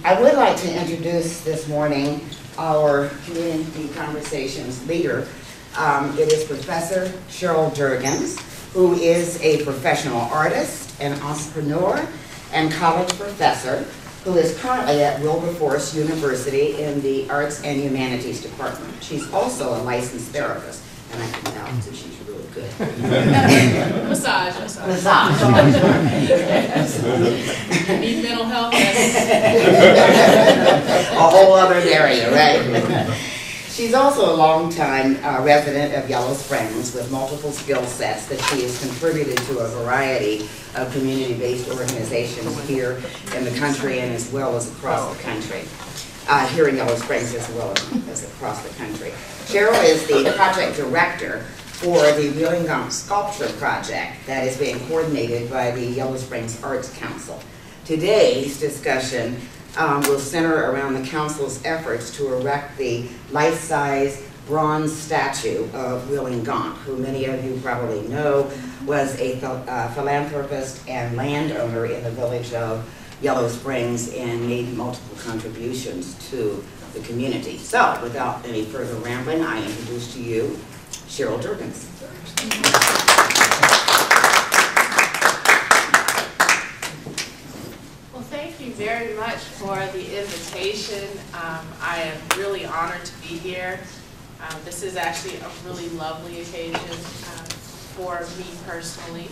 I would like to introduce this morning our community conversations leader. Um, It is Professor Cheryl Durgans, who is a professional artist and entrepreneur and college professor who is currently at Wilberforce University in the Arts and Humanities Department. She's also a licensed therapist, and I can vouch that she's good. Massage, massage. Massage. Need mental health, yes. a whole other area, right? She's also a longtime uh, resident of Yellow Springs with multiple skill sets that she has contributed to a variety of community-based organizations here in the country and as well as across the country. Uh, here in Yellow Springs as well as across the country. Cheryl is the project director for the Wheeling Gaunt Sculpture Project that is being coordinated by the Yellow Springs Arts Council. Today's discussion um, will center around the council's efforts to erect the life-size bronze statue of Wheeling Gaunt, who many of you probably know was a phil- uh, philanthropist and landowner in the village of Yellow Springs and made multiple contributions to the community. So, without any further rambling, I introduce to you Cheryl Durgans. Well, thank you very much for the invitation. Um, I am really honored to be here. Um, This is actually a really lovely occasion um, for me personally.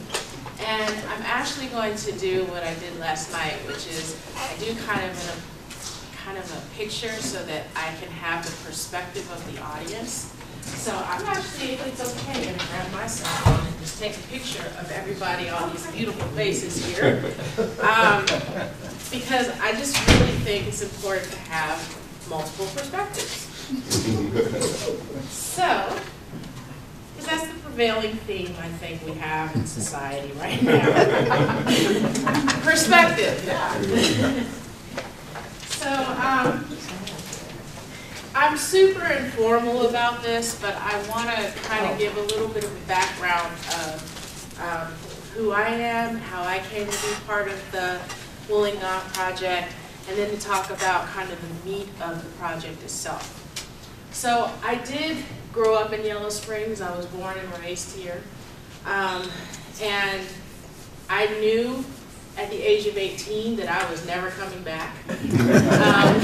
And I'm actually going to do what I did last night, which is I do kind of a, kind of a picture so that I can have the perspective of the audience. So I'm actually, if it's okay, gonna grab my cell phone and just take a picture of everybody, all these beautiful faces here. Um, Because I just really think it's important to have multiple perspectives. So, because that's the prevailing theme I think we have in society right now. Perspective. So, um, I'm super informal about this, but I want to kind of give a little bit of a background of um, who I am, how I came to be part of the Wheeling Gaunt project, and then to talk about kind of the meat of the project itself. So I did grow up in Yellow Springs. I was born and raised here. Um, and I knew at the age of 18 that I was never coming back. Um,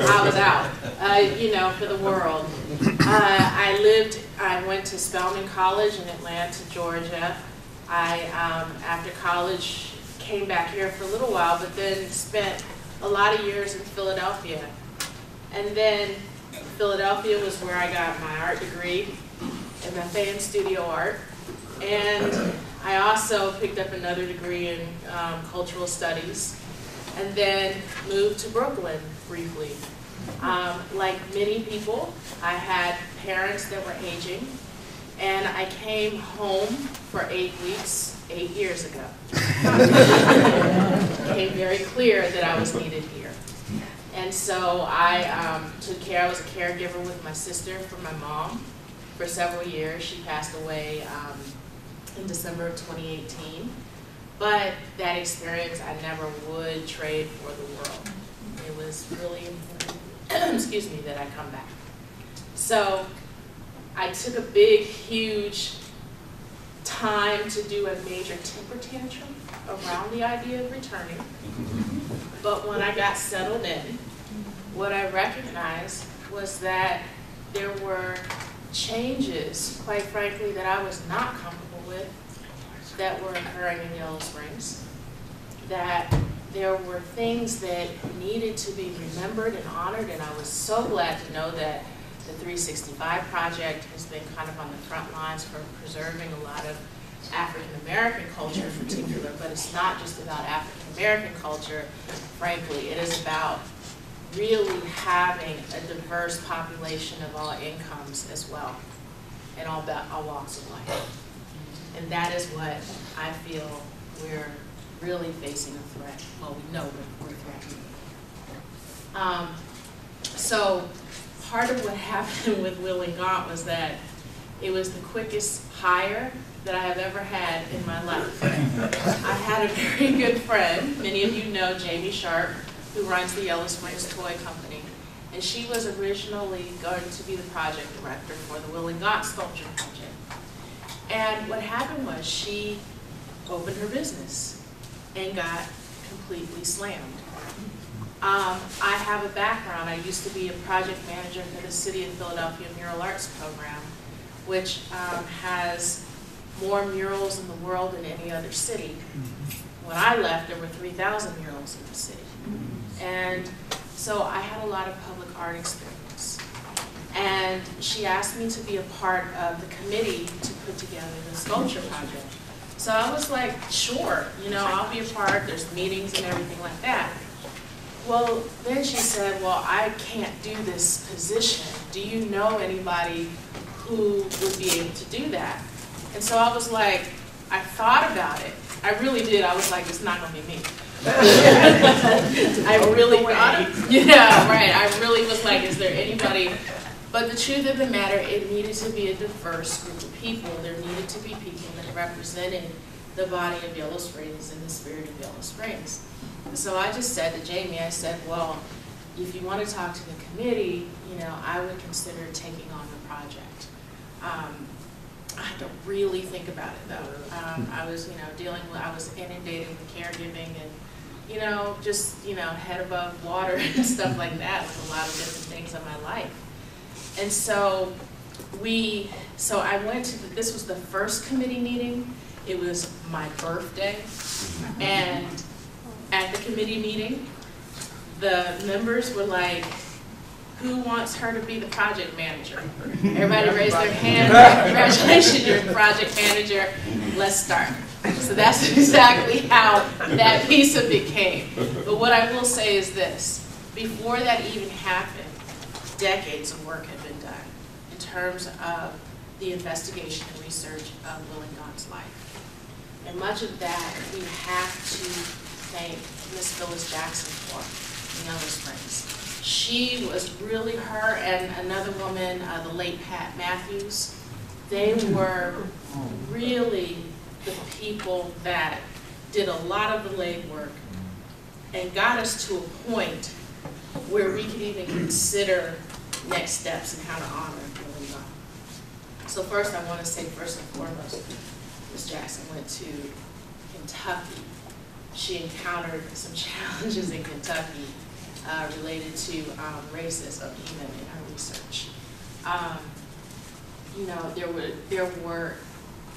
I was out, uh, you know, for the world. Uh, I lived, I went to Spelman College in Atlanta, Georgia. I, um, after college, came back here for a little while, but then spent a lot of years in Philadelphia. And then Philadelphia was where I got my art degree, in MFA in studio art. And I also picked up another degree in um, cultural studies, and then moved to Brooklyn briefly. Um, like many people, I had parents that were aging, and I came home for eight weeks, eight years ago. It Became very clear that I was needed here. And so I um, took care, I was a caregiver with my sister for my mom for several years. She passed away um, in December of 2018. But that experience I never would trade for the world. It was really important, excuse me, that I come back. So I took a big, huge time to do a major temper tantrum around the idea of returning. But when I got settled in, what I recognized was that there were changes, quite frankly, that I was not comfortable that were occurring in Yellow Springs. That there were things that needed to be remembered and honored, and I was so glad to know that the 365 Project has been kind of on the front lines for preserving a lot of African American culture in particular, but it's not just about African American culture, frankly, it is about really having a diverse population of all incomes as well, and all, all walks of life. And that is what I feel we're really facing a threat, well, we know we're, we're threatening. Um, so, part of what happened with Wheeling Gaunt was that it was the quickest hire that I have ever had in my life. I had a very good friend, many of you know Jamie Sharp, who runs the Yellow Springs Toy Company. And she was originally going to be the project director for the Wheeling Gaunt Sculpture Project. And what happened was she opened her business and got completely slammed. Um, I have a background, I used to be a project manager for the City of Philadelphia Mural Arts Program, which um, has more murals in the world than any other city. When I left, there were 3,000 murals in the city. And so I had a lot of public art experience. And she asked me to be a part of the committee to put together the sculpture project. So I was like, sure, you know, I'll be a part, there's meetings and everything like that. Well, then she said, well, I can't do this position. Do you know anybody who would be able to do that? And so I was like, I thought about it. I really did. I was like, it's not gonna be me. I really thought, yeah, right. I really was like, is there anybody? But the truth of the matter, it needed to be a diverse group of people. There needed to be people that represented the body of Yellow Springs and the spirit of Yellow Springs. So I just said to Jamie, I said, well, if you want to talk to the committee, you know, I would consider taking on the project. Um, I had to really think about it though. Um, I was, you know, dealing with, I was inundated with caregiving and, you know, just, you know, head above water and stuff like that with a lot of different things in my life. And so we, so I went to, the, this was the first committee meeting. It was my birthday. And at the committee meeting, the members were like, who wants her to be the project manager? Everybody raised their hand, congratulations, you're the project manager, let's start. So that's exactly how that piece of it came. But what I will say is this, before that even happened, decades of work had been done in terms of the investigation and research of Wheeling Gaunt's life. And much of that we have to thank Miss Phyllis Jackson for in Yellow Springs. She was really, her and another woman, uh, the late Pat Matthews, they were really the people that did a lot of the legwork and got us to a point where we could even consider next steps and how to honor. So first, I want to say, first and foremost, Ms. Jackson went to Kentucky. She encountered some challenges in Kentucky uh, related to um, racism even in her research. Um, you know, there were, there were,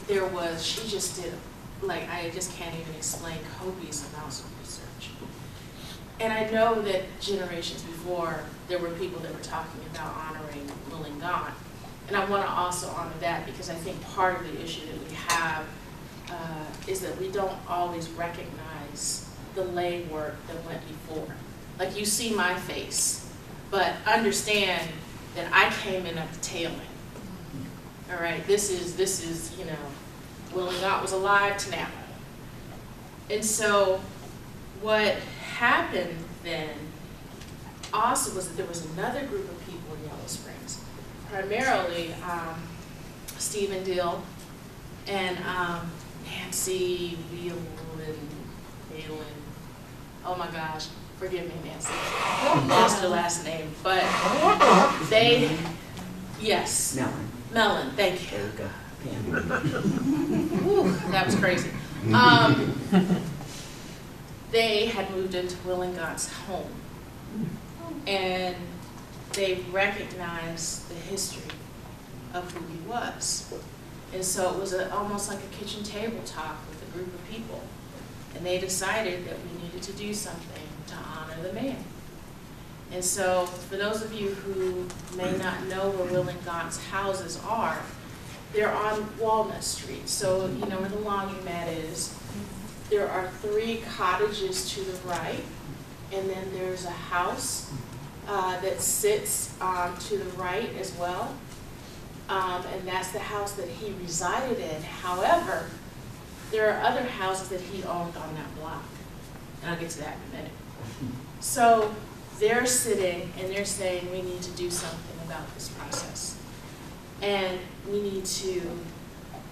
there was, she just did, like, I just can't even explain copious amounts of research. And I know that generations before, there were people that were talking about honoring Wheeling Gaunt. And I want to also honor that because I think part of the issue that we have uh, is that we don't always recognize the legwork that went before. Like you see my face, but understand that I came in at the tail end. All right, this is, this is, you know, Wheeling Gaunt was alive to now. And so what happened then also was that there was another group of people in Yellow Springs, primarily um, Stephen Dill and um, Nancy Whelan, Whelan. Oh my gosh, forgive me, Nancy. Lost her last name, but they, yes, Melon. Mellon, thank you. There you go. Pam. That was crazy. Um, they had moved into Wheeling Gaunt's home. And they recognized the history of who he was. And so it was a, almost like a kitchen table talk with a group of people. And they decided that we needed to do something to honor the man. And so, for those of you who may not know where Wheeling Gaunt's houses are, they're on Walnut Street. So, you know where the laundromat is. There are three cottages to the right, and then there's a house uh, that sits um, to the right as well. Um, and that's the house that he resided in. However, there are other houses that he owned on that block. And I'll get to that in a minute. So they're sitting and they're saying, we need to do something about this process. And we need to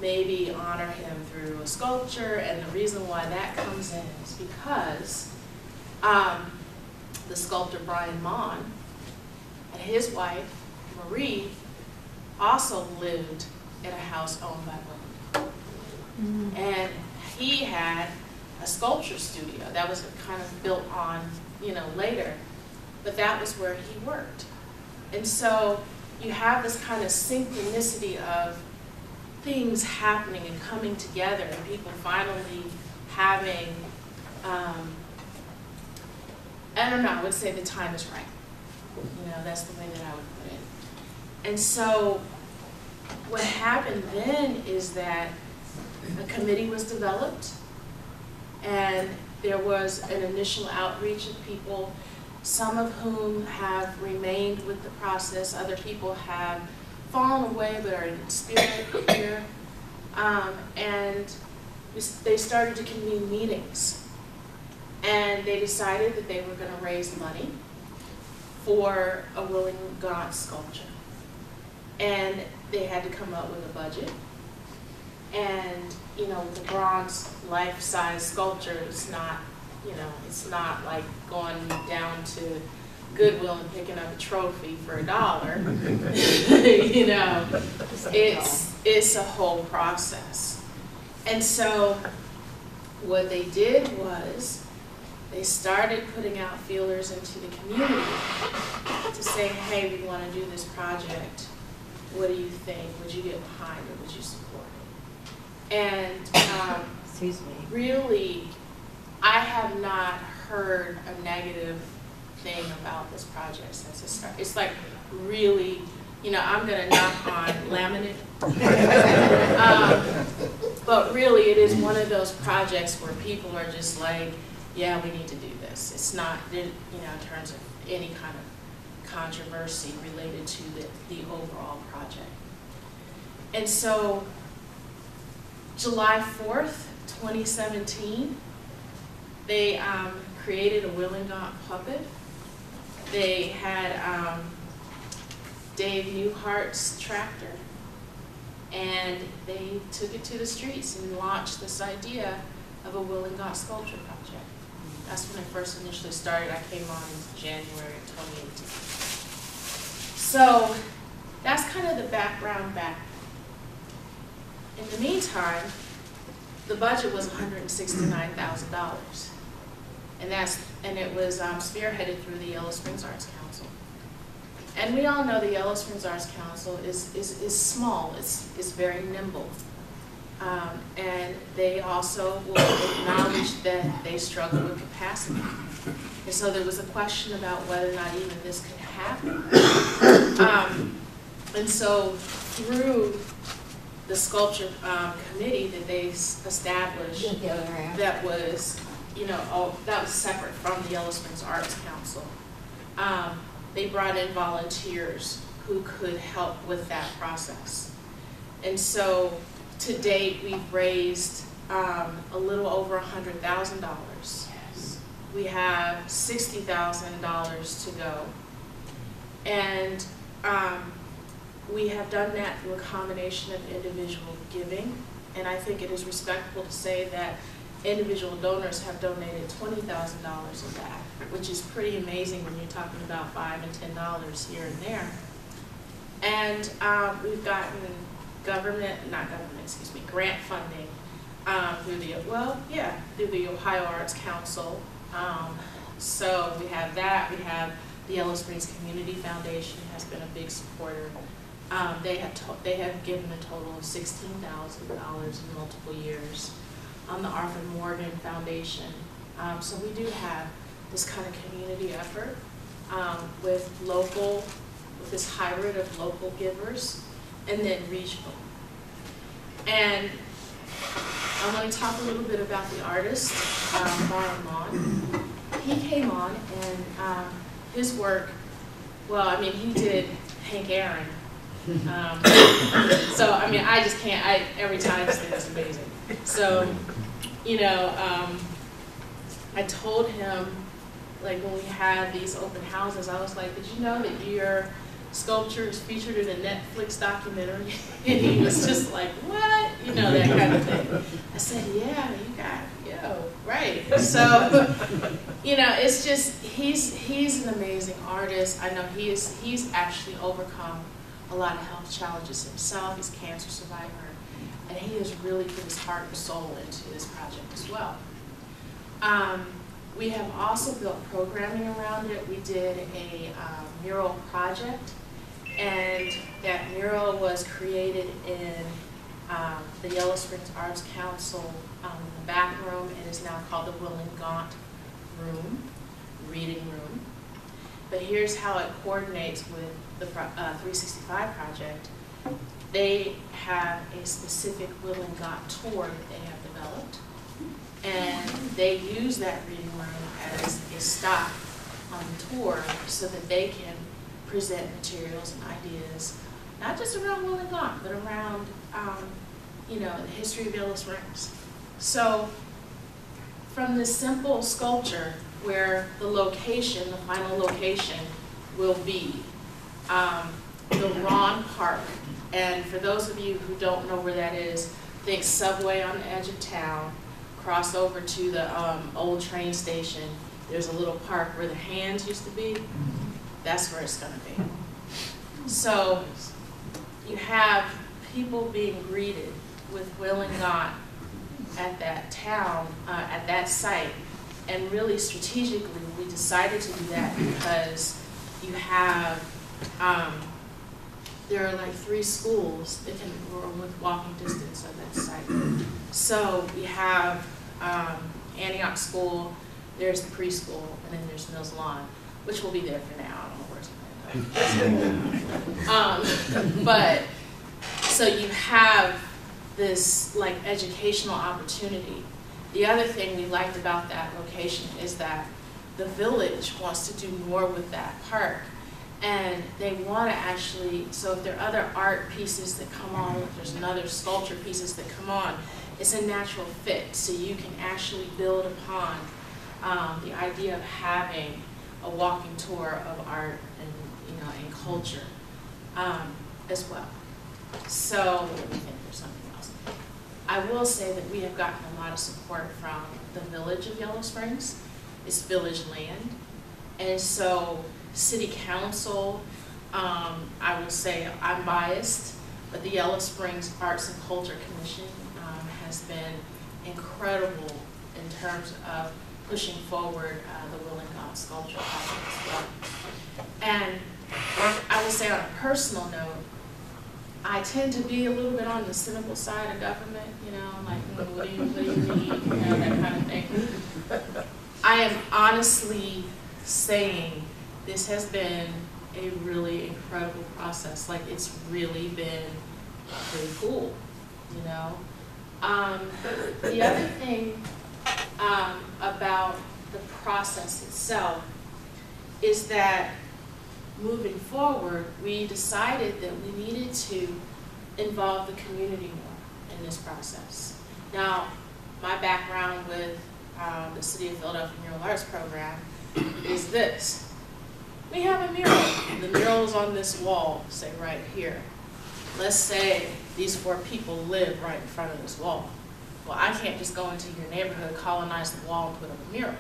maybe honor him through a sculpture. And the reason why that comes in is because um, the sculptor Brian Maughan, and his wife, Marie, also lived in a house owned by women. And he had a sculpture studio that was kind of built on, you know, later, but that was where he worked. And so you have this kind of synchronicity of things happening and coming together and people finally having, um, I don't know, I would say the time is right. You know, that's the way that I would put it. And so what happened then is that a committee was developed and there was an initial outreach of people, some of whom have remained with the process, other people have fallen away but are in spirit here. Um, and they started to convene meetings. And they decided that they were gonna raise money for a Wheeling Gaunt sculpture. And they had to come up with a budget. And, you know, the bronze life-size sculpture is not, you know, it's not like going down to Goodwill and picking up a trophy for a dollar. You know, it's, it's a whole process. And so what they did was, they started putting out feelers into the community to say, hey, we want to do this project. What do you think? Would you get behind it? Would you support it? And um, Excuse me. really, I have not heard a negative thing about this project since it started. It's like really, you know, I'm gonna knock on laminate. Um, But really, it is one of those projects where people are just like, yeah, we need to do this. It's not, you know, in terms of any kind of controversy related to the, the overall project. And so, July fourth, twenty seventeen, they, um, created a Wheeling Gaunt puppet. They had, um, Dave Newhart's tractor. And they took it to the streets and launched this idea of a Wheeling Gaunt sculpture project. That's when I first initially started. I came on in January of 2018. So that's kind of the background back. In the meantime, the budget was $169,000. And that's, and it was um, spearheaded through the Yellow Springs Arts Council. And we all know the Yellow Springs Arts Council is, is, is small, it's, it's very nimble. Um, and they also will acknowledge that they struggle with capacity. And so there was a question about whether or not even this could happen. Um, and so through the sculpture, um, committee that they established, that was, you know, oh, that was separate from the Yellow Springs Arts Council. Um, they brought in volunteers who could help with that process. And so, to date, we've raised, um, a little over a hundred thousand dollars. We have sixty thousand dollars to go. And, um, we have done that through a combination of individual giving. And I think it is respectful to say that individual donors have donated twenty thousand dollars of that, which is pretty amazing when you're talking about five and ten dollars here and there. And um, we've gotten government, not government, excuse me, grant funding um, through the, well, yeah, through the Ohio Arts Council. Um, So we have that, we have the Yellow Springs Community Foundation has been a big supporter. Um, They have, they have given a total of sixteen thousand dollars in multiple years on the Arthur Morgan Foundation. Um, so we do have this kind of community effort, um, with local, with this hybrid of local givers and then regional. And I want to talk a little bit about the artist, um, Brian Maughan. He came on and, um, his work, well, I mean, he did Hank Aaron. Um, so, I mean, I just can't, I, every time I just think that's amazing. So, you know, um, I told him, like, when we had these open houses, I was like, did you know that your sculpture is featured in a Netflix documentary? And he was just like, what? You know, that kind of thing. I said, yeah, you got, yo, right. So, you know, it's just he's he's an amazing artist. I know he is he's actually overcome a lot of health challenges himself. He's a cancer survivor, and he has really put his heart and soul into this project as well. Um, we have also built programming around it. We did a um, mural project, and that mural was created in um, the Yellow Springs Arts Council um, the back room. It is now called the Wheeling Gaunt Room, Reading Room. But here's how it coordinates with the uh, 365 project. They have a specific Wheeling Gaunt tour that they have developed. And they use that reading room as a stop on the tour so that they can present materials and ideas, not just around Will and but around, um, you know, the history of Yellow Springs. So from this simple sculpture where the location, the final location will be um, the Ron Park. And for those of you who don't know where that is, think subway on the edge of town, cross over to the um, old train station. There's a little park where the hands used to be. That's where it's gonna be. So you have people being greeted with Wheeling Gaunt at that town, uh, at that site. And really strategically, we decided to do that because you have, um, there are like three schools that can, were with walking distance of that site. So we have, um, Antioch School, there's the preschool, and then there's Mills Lawn, which will be there for now, Um, but, so you have this like educational opportunity. The other thing we liked about that location is that the village wants to do more with that park. And they want to actually, so if there are other art pieces that come on, if there's another sculpture pieces that come on, it's a natural fit. So you can actually build upon um, the idea of having a walking tour of art and, culture um, as well. So, think, there's something else. I will say that we have gotten a lot of support from the village of Yellow Springs. It's village land. And so, city council, um, I will say I'm biased, but the Yellow Springs Arts and Culture Commission, um, has been incredible in terms of pushing forward, uh, the Wheeling Gaunt sculpture project as well. And I will say on a personal note, I tend to be a little bit on the cynical side of government, you know, like, mm, what do you, what do you need, you know, that kind of thing. I am honestly saying this has been a really incredible process. Like, it's really been pretty cool, you know? Um, the other thing, um, about the process itself is that moving forward, we decided that we needed to involve the community more in this process. Now, my background with um, the City of Philadelphia Mural Arts Program is this. We have a mural. The mural is on this wall, say right here. Let's say these four people live right in front of this wall. Well, I can't just go into your neighborhood, colonize the wall, and put up a mural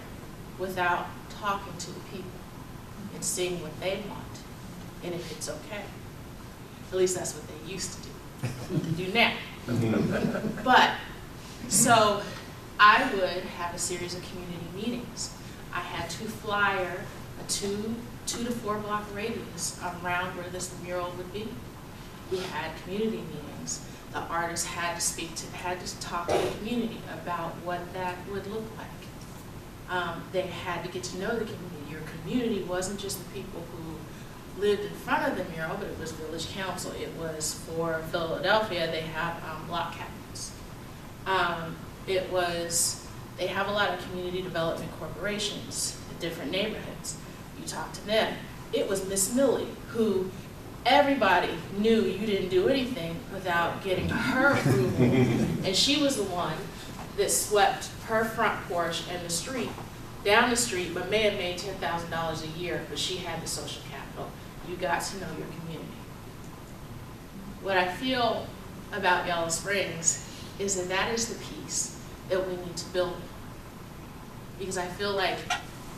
without talking to the people and seeing what they want and if it's okay. At least that's what they used to do. What they do now. But, so I would have a series of community meetings. I had to flyer a two, two to four block radius around where this mural would be. We had community meetings. The artists had to speak to, had to talk to the community about what that would look like. Um, they had to get to know the community. Your community wasn't just the people who lived in front of the mural, but it was village council. It was for Philadelphia, they have um, block cabinets. Um, it was, they have a lot of community development corporations in different neighborhoods. You talk to them. It was Miss Millie who everybody knew you didn't do anything without getting her approval. and she was the one that swept her front porch and the street, down the street, but may have made ten thousand dollars a year, but she had the social capital. You got to know your community. What I feel about Yellow Springs is that that is the piece that we need to build. Because I feel like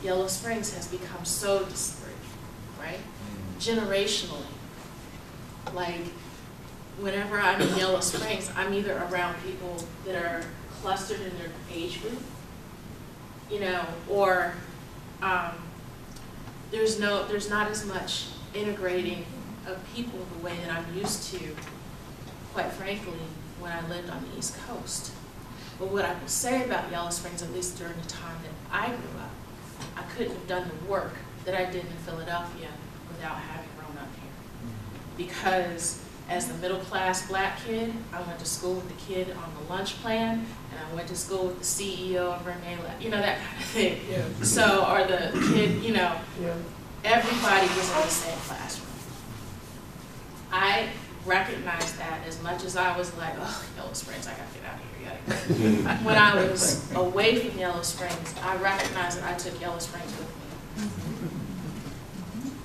Yellow Springs has become so disparate, right? Generationally. Like, whenever I'm in Yellow Springs, I'm either around people that are clustered in their age group, you know, or, um, there's no, there's not as much integrating of people the way that I'm used to, quite frankly, when I lived on the East Coast. But what I will say about Yellow Springs, at least during the time that I grew up, I couldn't have done the work that I did in Philadelphia without having grown up here. Because as the middle-class black kid, I went to school with the kid on the lunch plan, and I went to school with the CEO of Renee, you know, that kind of thing. Yeah. So, or the kid, you know, Yeah. Everybody was in the same classroom. I recognized that as much as I was like, oh, Yellow Springs, I gotta get out of here. When I was away from Yellow Springs, I recognized that I took Yellow Springs with me.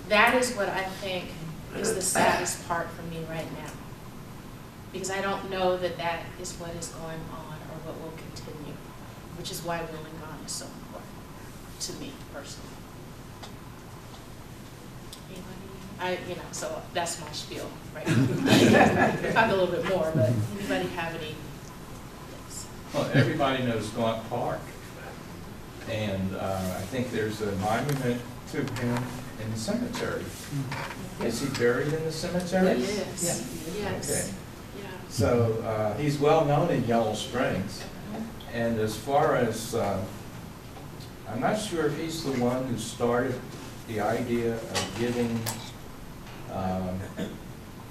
That is what I think is the saddest part for me right now. Because I don't know that that is what is going on or what will continue, which is why Wheeling Gaunt is so important to me personally. Anybody? I, you know, so that's my spiel, right? Talk a little bit more, but anybody have any? Yes. Well, everybody knows Gaunt Park. And uh, I think there's a monument to him in the cemetery. Is he buried in the cemetery? Yes, yes, Okay. yeah. So uh, he's well-known in Yellow Springs. And as far as, uh, I'm not sure if he's the one who started the idea of giving um,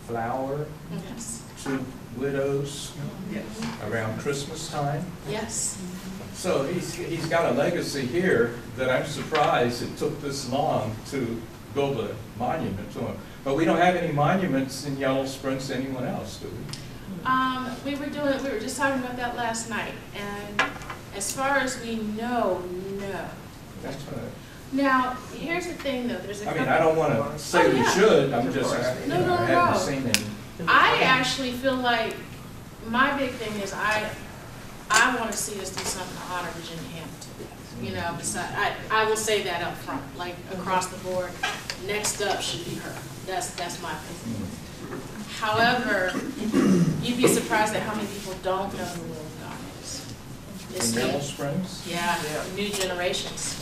flour Yes, to widows Yes. around Christmas time. yes, So he's, he's got a legacy here that I'm surprised it took this long to build a monument to him. But we don't have any monuments in Yellow Springs to anyone else, do we? Um, we were doing, we were just talking about that last night, and as far as we know, no. That's what Now, here's the thing though, there's a I mean, I don't wanna say Oh, we yeah. should, I'm just, you No, know, no, I no. haven't seen any. I actually feel like, my big thing is I, I wanna see us do something to honor Virginia Hamilton. You know, beside, I, I will say that up front, like, across the board, next up should be her. That's, that's my opinion. However, you'd be surprised at how many people don't know who Wheeling Gaunt is. It's In Yellow. Springs? Yeah, new generations.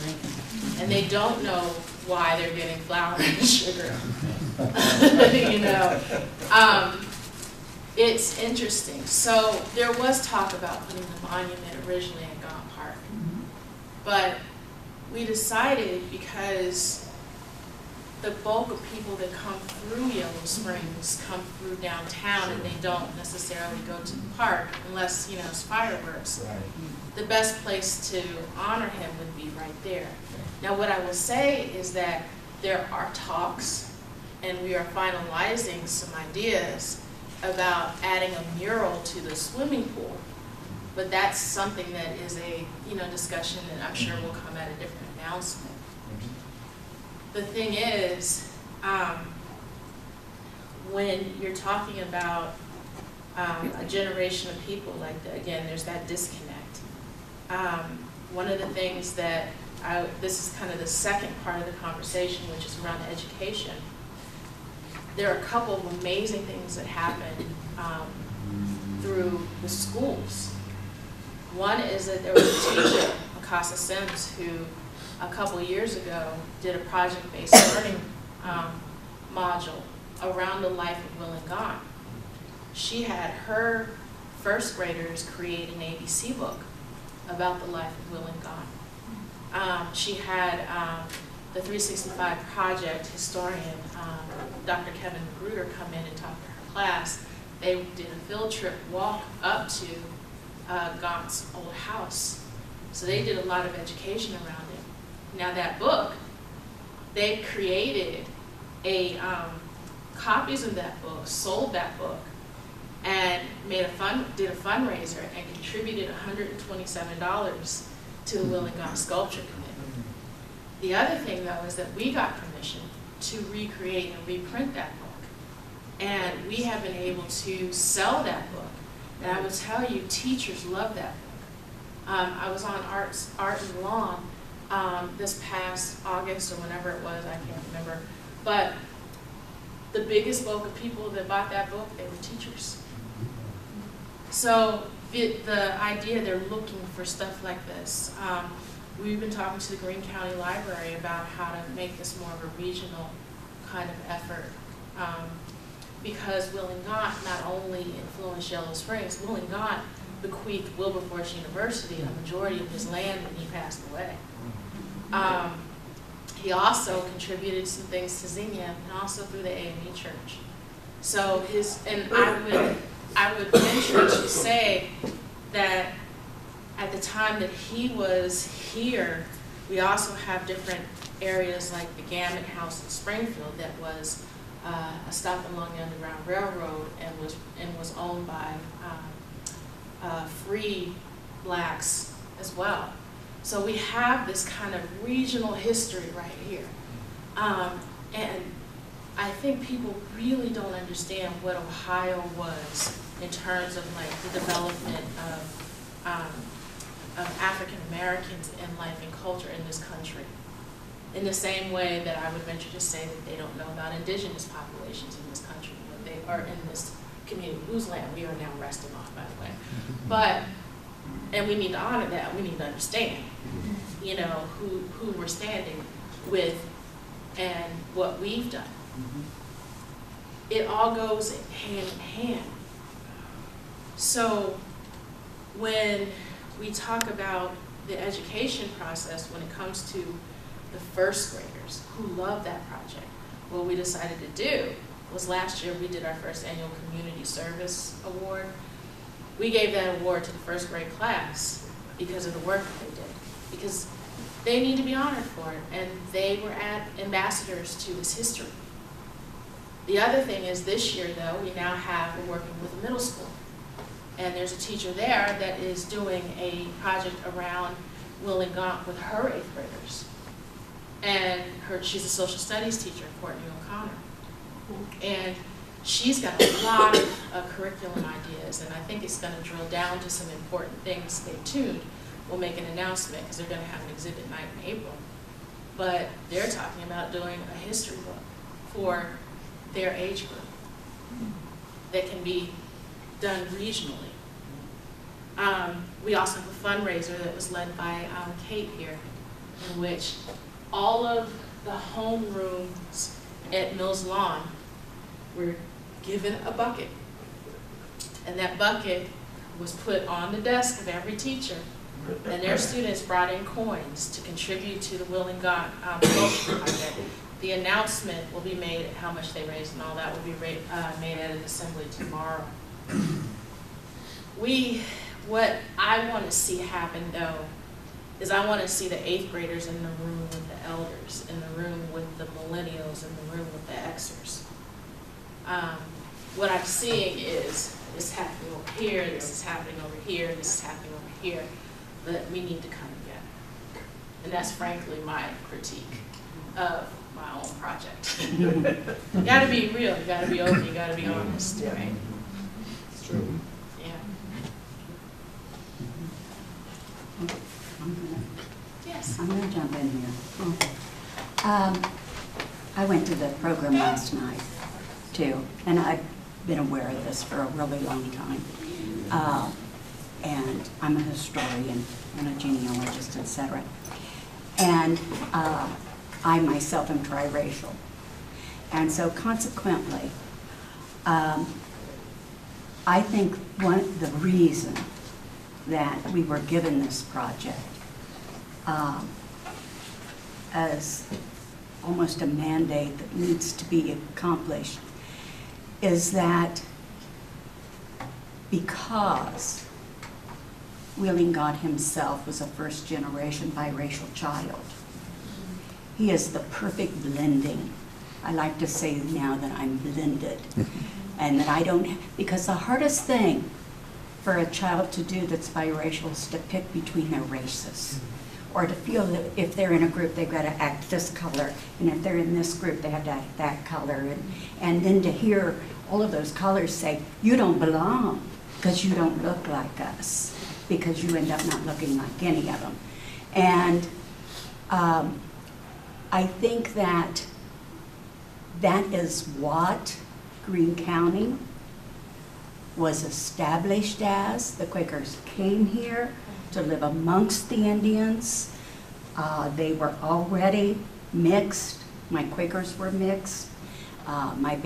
And they don't know why they're getting flour and sugar. You know, um, it's interesting. So there was talk about putting the monument originally at Gaunt Park. But we decided because the bulk of people that come through Yellow Springs come through downtown and they don't necessarily go to the park unless, you know, it's fireworks Right. the best place to honor him would be right there. Now, what I will say is that there are talks, and we are finalizing some ideas about adding a mural to the swimming pool. But that's something that is a, you know, discussion that I'm sure will come at a different announcement. The thing is, um, when you're talking about, um, a generation of people, like, the- again, there's that disconnect. Um, one of the things that I, this is kind of the second part of the conversation, which is around education. There are a couple of amazing things that happen, um, through the schools. One is that there was a teacher, Akasa Sims, who a couple years ago did a project-based learning um, module around the life of Wheeling Gaunt. She had her first graders create an ABC book about the life of Wheeling Gaunt. Um, She had um, the 365 Project historian, um, Dr. Kevin McGruder, come in and talk to her class. They did a field trip walk up to uh, Gaunt's old house. So they did a lot of education around it. Now that book, they created a, um, copies of that book, sold that book, and made a fund, did a fundraiser and contributed hundred and twenty-seven dollars to the Gaunt Sculpture Committee. The other thing though is that we got permission to recreate and reprint that book. And we have been able to sell that book. And I will tell you, teachers love that book. Um, I was on Arts, Art and Lawn, um, this past August or whenever it was, I can't remember. But the biggest bulk of people that bought that book, they were teachers. So the, the idea they're looking for stuff like this. Um, we've been talking to the Greene County Library about how to make this more of a regional kind of effort. Um, because Wheeling Gaunt not only influenced Yellow Springs, Wheeling Gaunt bequeathed Wilberforce University a majority of his land when he passed away. Um, he also contributed some things to Xenia and also through the AME Church. So his, and I would, I would venture to say that at the time that he was here, we also have different areas like the Gammon House in Springfield that was uh, a stop along the Underground Railroad and was, and was owned by um, uh, free blacks as well. So we have this kind of regional history right here. Um, and I think people really don't understand what Ohio was in terms of like the development of, um, of African Americans in life and culture in this country. In the same way that I would venture to say that they don't know about indigenous populations in this country, when they are in this community whose land we are now resting on, by the way. But, and we need to honor that, we need to understand, you know, who, who we're standing with and what we've done. Mm-hmm. It all goes hand in hand. So when we talk about the education process when it comes to the first graders who love that project, what we decided to do was last year we did our first annual community service award. We gave that award to the first grade class because of the work that they did. Because they need to be honored for it, and they were at ambassadors to this history. The other thing is this year, though, we now have, we're working with a middle school. And there's a teacher there that is doing a project around Wheeling Gaunt with her eighth graders. And her, she's a social studies teacher, Courtney O'Connor. And she's got a lot of uh, curriculum ideas, and I think it's gonna drill down to some important things. Stay tuned. We'll make an announcement, because they're gonna have an exhibit night in April. But they're talking about doing a history book for their age group that can be done regionally. Um, we also have a fundraiser that was led by um, Kate here, in which all of the homerooms at Mills Lawn were given a bucket. And that bucket was put on the desk of every teacher. And their students brought in coins to contribute to the Wheeling Gaunt um, Culture Project. The announcement will be made how much they raised and all that will be uh, made at an assembly tomorrow. We, what I want to see happen though, is I want to see the eighth graders in the room with the elders, in the room with the millennials, in the room with the Xers. Um, what I'm seeing is this happening over here, this is happening over here, this is happening over here, but we need to come together. And that's frankly my critique of my own project. You gotta be real, you gotta be open, you gotta be honest, right? It's true. Yeah. I'm gonna, Yes. I'm gonna jump in here. Um, I went to the program last night, too, and I've been aware of this for a really long time. Uh, And I'm a historian and a genealogist, et cetera. And uh, I myself am triracial. And so consequently, um, I think one, the reason that we were given this project um, as almost a mandate that needs to be accomplished is that because Wheeling Gaunt himself was a first-generation biracial child, he is the perfect blending. I like to say now that I'm blended and that I don't, because the hardest thing for a child to do that's biracial is to pick between their races. Or to feel that if they're in a group, they've got to act this color, and if they're in this group, they have to act that color. And, and then to hear all of those colors say, you don't belong because you don't look like us, because you end up not looking like any of them. And Um, I think that that is what Greene County was established as. The Quakers came here to live amongst the Indians. Uh, They were already mixed. My Quakers were mixed. Uh, My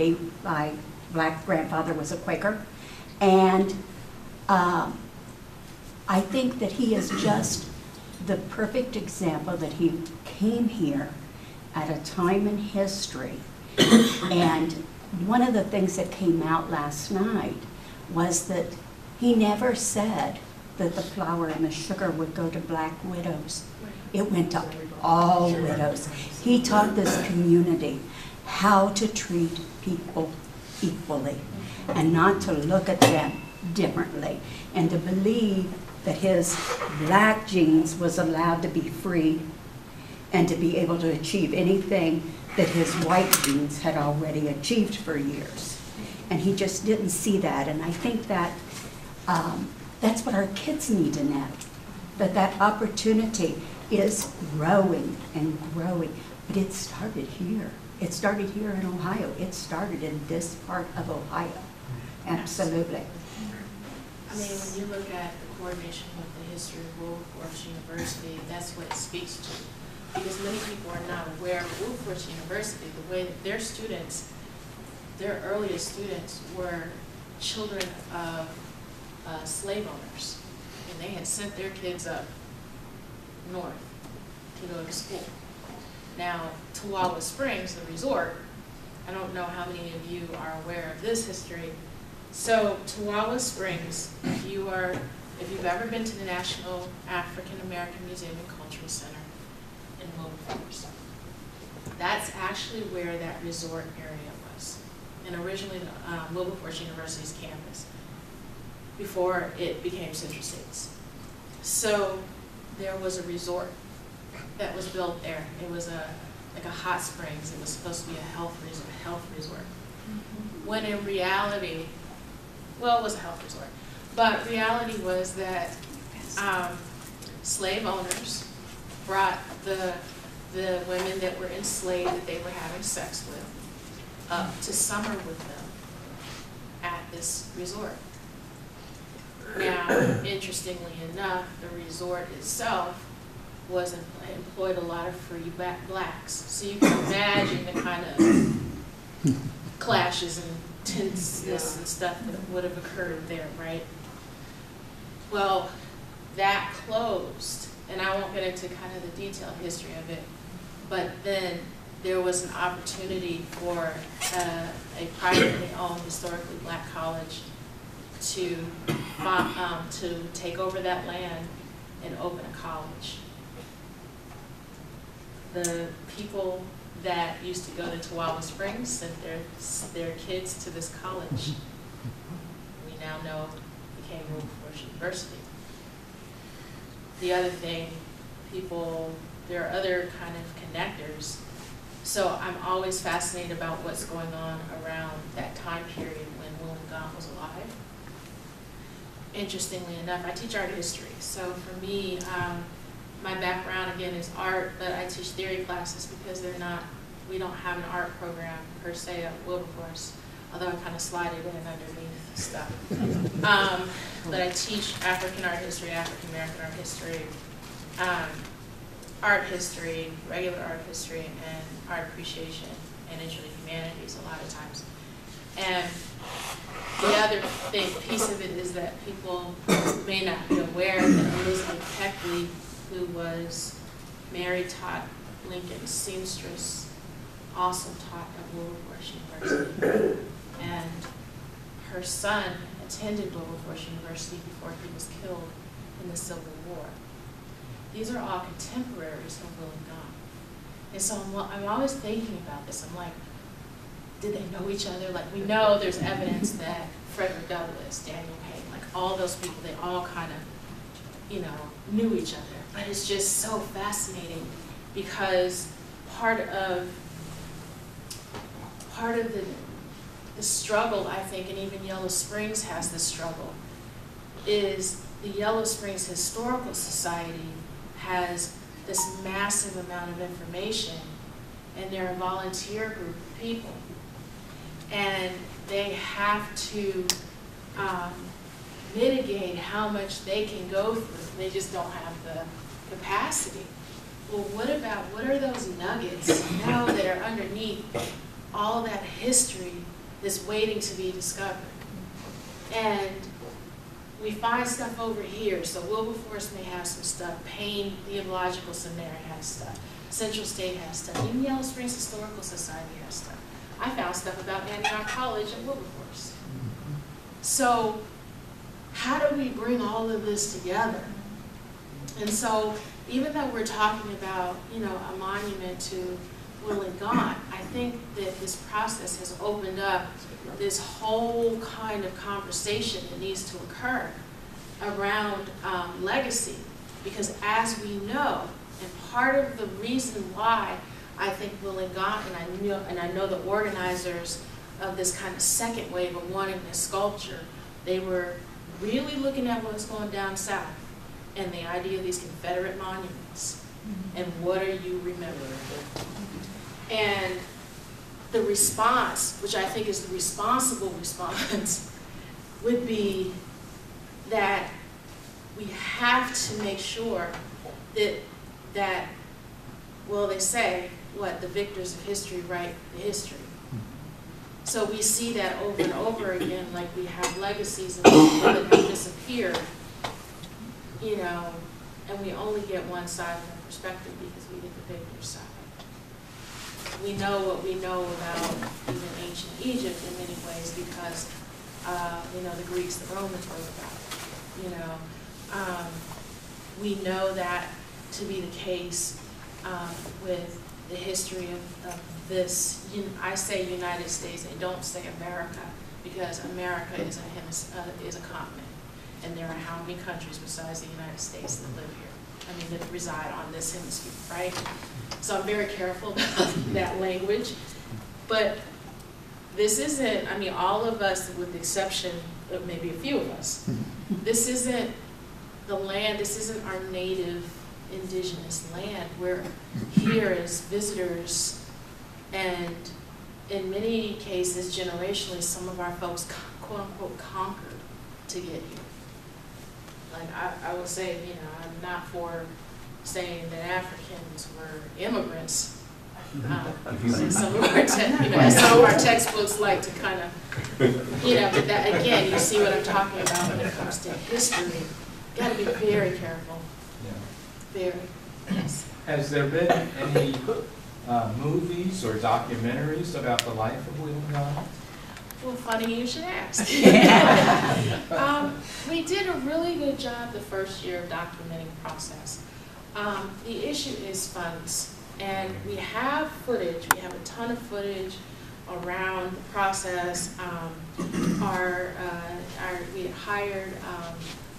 my black grandfather was a Quaker. And um, I think that he is just the perfect example that he came here at a time in history. And one of the things that came out last night was that he never said that the flour and the sugar would go to black widows. It went to all widows. He taught this community how to treat people equally and not to look at them differently and to believe that his black genes was allowed to be free and to be able to achieve anything that his white genes had already achieved for years. And he just didn't see that, and I think that um, that's what our kids need to know, that that opportunity is growing and growing, but it started here. It started here in Ohio. It started in this part of Ohio. Absolutely. I mean, when you look at the coordination with the history of Wilberforce University, that's what it speaks to. Because many people are not aware of Wilberforce University, the way that their students, their earliest students were children of uh, slave owners. And they had sent their kids up north to go to school. Now, Tawawa Springs, the resort, I don't know how many of you are aware of this history. So Tawawa Springs, if you are, if you've ever been to the National African American Museum and Cultural Center that's actually where that resort area was. And originally, um, Wilberforce University's campus, before it became Central States. So there was a resort that was built there. It was a, like a hot springs. It was supposed to be a health resort, a health resort. When in reality, well, it was a health resort, but reality was that um, slave owners brought the the women that were enslaved that they were having sex with up to summer with them at this resort. Now, interestingly enough, the resort itself was em- employed a lot of free ba- blacks. So you can imagine the kind of clashes and tenseness and stuff that would have occurred there, right? Well, that closed, and I won't get into kind of the detailed history of it, but then there was an opportunity for uh, a privately owned historically black college to, um, to take over that land and open a college. The people that used to go to Tawawa Springs sent their, their kids to this college. We now know became Wilberforce University. The other thing, people, there are other kind of connectors. So I'm always fascinated about what's going on around that time period when Gaunt was alive. Interestingly enough, I teach art history, so for me, um, my background again is art, but I teach theory classes because they're not, we don't have an art program per se at Wilberforce, although I kind of slide it in underneath stuff. Um, but I teach African art history, African American art history, um, art history, regular art history, and art appreciation, and intro to humanities a lot of times. And the other piece of it is that people may not be aware that Elizabeth Keckley, who was Mary Todd Lincoln's seamstress, also taught at Wilberforce University. And her son attended Wilberforce University before he was killed in the Civil War. These are all contemporaries of Wheeling Gaunt. And so I'm, I'm always thinking about this. I'm like, did they know each other? Like, we know there's evidence that Frederick Douglass, Daniel Payne, like all those people, they all kind of, you know, knew each other. But it's just so fascinating because part of, part of the, the struggle, I think, and even Yellow Springs has this struggle, is the Yellow Springs Historical Society has this massive amount of information, and they're a volunteer group of people. And they have to um, mitigate how much they can go through. They just don't have the capacity. Well, what about, what are those nuggets, now that are underneath all that history that's waiting to be discovered? And we find stuff over here, so Wilberforce may have some stuff, Payne Theological Seminary has stuff, Central State has stuff, even Yellow Springs Historical Society has stuff. I found stuff about Antioch College and Wilberforce. So how do we bring all of this together? And so even though we're talking about, you know, a monument to Wheeling Gaunt, I think that this process has opened up this whole kind of conversation that needs to occur around um, legacy. Because as we know, and part of the reason why I think Will and I know, and I know the organizers of this kind of second wave of wanting this sculpture, they were really looking at what's going down south and the idea of these Confederate monuments and what are you remembering? And the response, which I think is the responsible response, would be that we have to make sure that, that, well, they say, what, the victors of history write the history. So we see that over and over again, like we have legacies of people that have disappeared, you know, and we only get one side of the perspective because we get the victor's side. We know what we know about even ancient Egypt in many ways because, uh, you know, the Greeks, the Romans wrote about it, you know. Um, we know that to be the case um, with the history of, of this, un- I say United States, and don't say America, because America is a, uh, is a continent. And there are how many countries besides the United States that live here? I mean, that reside on this hemisphere, right? So I'm very careful about that language. But this isn't, I mean, all of us, with the exception of maybe a few of us, this isn't the land, this isn't our native indigenous land. We're here as visitors and in many cases, generationally, some of our folks quote unquote conquered to get here. Like I, I will say, you know, I'm not for saying that Africans were immigrants. Um, and some of our, te- you know, some of our textbooks like to kind of, you know, but that, again, you see what I'm talking about when it comes to history. Got to be very careful, Yeah. very, yes. Has there been any uh, movies or documentaries about the life of Wheeling Gaunt? Well, funny you should ask. um, we did a really good job the first year of documenting the process. Um, the issue is funds, and we have footage. We have a ton of footage around the process. Um, our, uh, our, we hired um,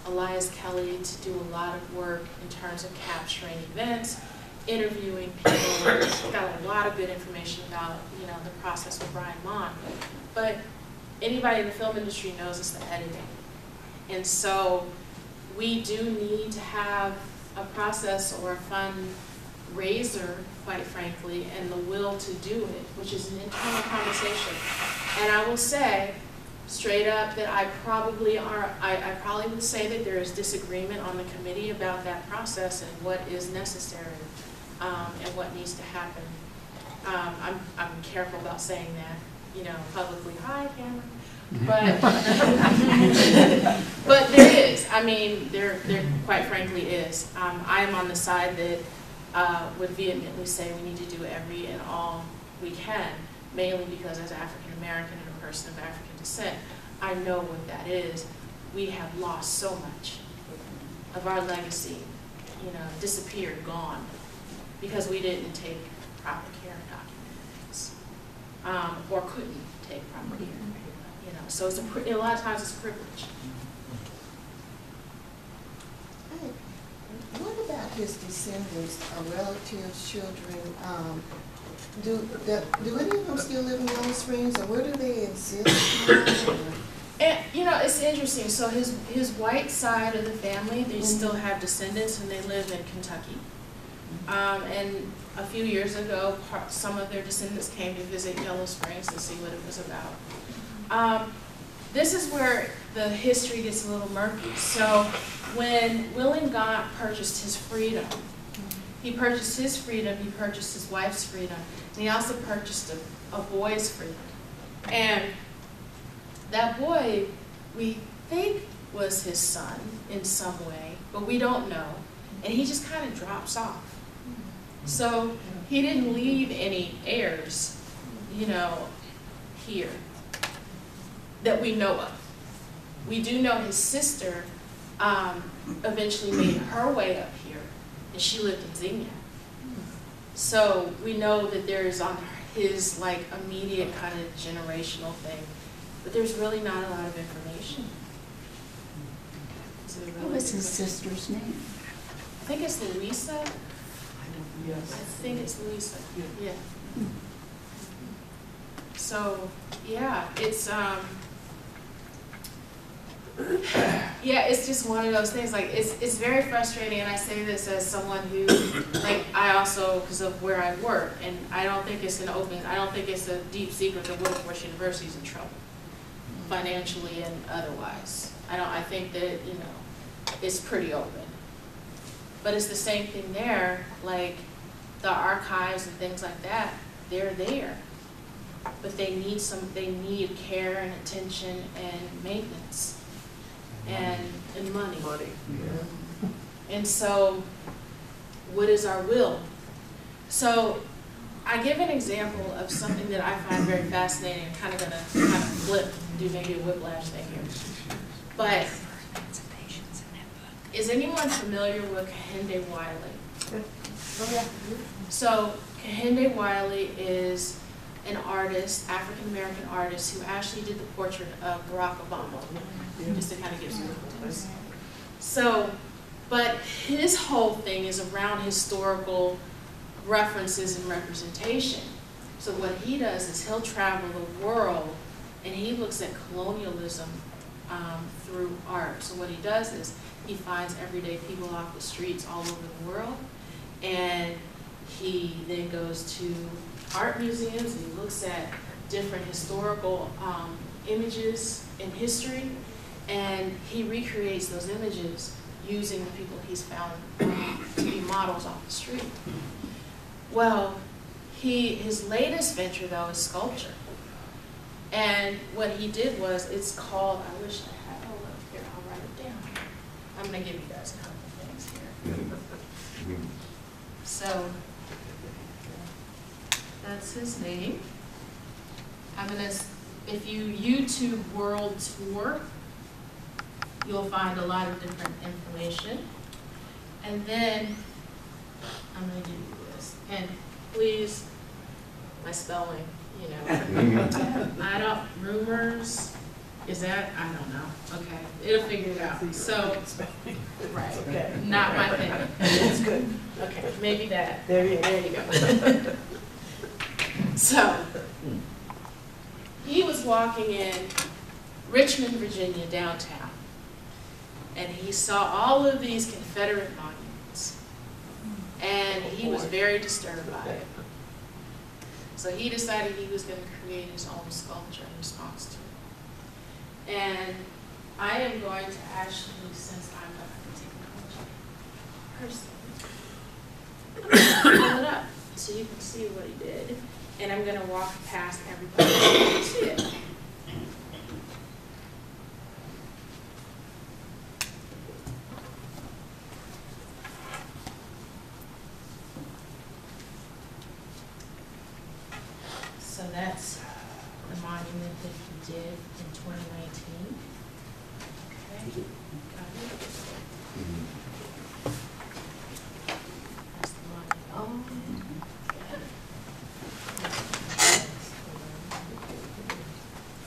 Elias Kelly to do a lot of work in terms of capturing events, interviewing people. Got a lot of good information about you know the process with Brian Maughan. But anybody in the film industry knows it's the editing. And so we do need to have a process or a fundraiser, quite frankly, and the will to do it, which is an internal conversation. And I will say, straight up, that I probably are, I, I probably would say that there is disagreement on the committee about that process and what is necessary, um, and what needs to happen. Um, I'm, I'm careful about saying that, you know, publicly, hi, Cameron. But, but there is, I mean, there, there quite frankly is. Um, I am on the side that, uh, would vehemently say we need to do every and all we can, mainly because as African American and a person of African descent, I know what that is. We have lost so much of our legacy, you know, disappeared, gone, because we didn't take proper care of um, or couldn't take proper care. You know, so it's a, a lot of times it's a privilege. What about his descendants, or relatives, children, um, do, do do any of them still live in Yellow Springs, or where do they exist And, you know, it's interesting, so his, his white side of the family, they Mhm. still have descendants and they live in Kentucky. Um, and a few years ago, par- some of their descendants came to visit Yellow Springs to see what it was about. Um, this is where the history gets a little murky. So when Wheeling Gaunt purchased his freedom, he purchased his freedom, he purchased his wife's freedom, and he also purchased a, a boy's freedom. And that boy, we think was his son in some way, but we don't know. And he just kind of drops off. So he didn't leave any heirs, you know, here that we know of. We do know his sister um, eventually made her way up here, and she lived in Xenia. So we know that there is on his like immediate kind of generational thing, but there's really not a lot of information. It What was his sister's name? I think it's Louisa. I think it's Louisa, yeah. So, yeah, it's, um, yeah, it's just one of those things, like, it's, it's very frustrating, and I say this as someone who, like, I also, because of where I work, and I don't think it's an open, I don't think it's a deep secret that Wilberforce University is in trouble, financially and otherwise. I don't, I think that, you know, it's pretty open. But it's the same thing there, like, the archives and things like that, they're there. But they need some, they need care and attention and maintenance and, and money. Money. And so, what is our will? So, I give an example of something that I find very fascinating, I'm kind of gonna kind of flip, do maybe a whiplash thing here. But, is anyone familiar with Kehinde Wiley? Oh, So Kehinde Wiley is an artist, African-American artist, who actually did the portrait of Barack Obama, just to kind of give you some context. So, but his whole thing is around historical references and representation. So what he does is he'll travel the world and he looks at colonialism um, through art. So what he does is he finds everyday people off the streets all over the world and he then goes to art museums and he looks at different historical um, images in history and he recreates those images using the people he's found to be models off the street. Well, he his latest venture though is sculpture. And what he did was it's called I wish I had oh look here, I'll write it down. I'm gonna give you guys a couple things here. So, that's his name. I'm gonna, if you YouTube World Tour, you'll find a lot of different information. And then, I'm gonna give you this, and please, my spelling, you know. I don't, rumors, is that, I don't know, okay, it'll figure it out, so, right, Okay. not my thing. It's good. Okay, maybe that. There you There you go. So, he was walking in Richmond, Virginia downtown, and he saw all of these Confederate monuments, and he was very disturbed by it. So he decided he was going to create his own sculpture in response to it. And I am going to actually, since I'm a technology person, pull it up so you can see what he did. And I'm gonna walk past everybody so you see it. So that's the monument that he did in twenty nineteen. Okay. Got it? That's the monument.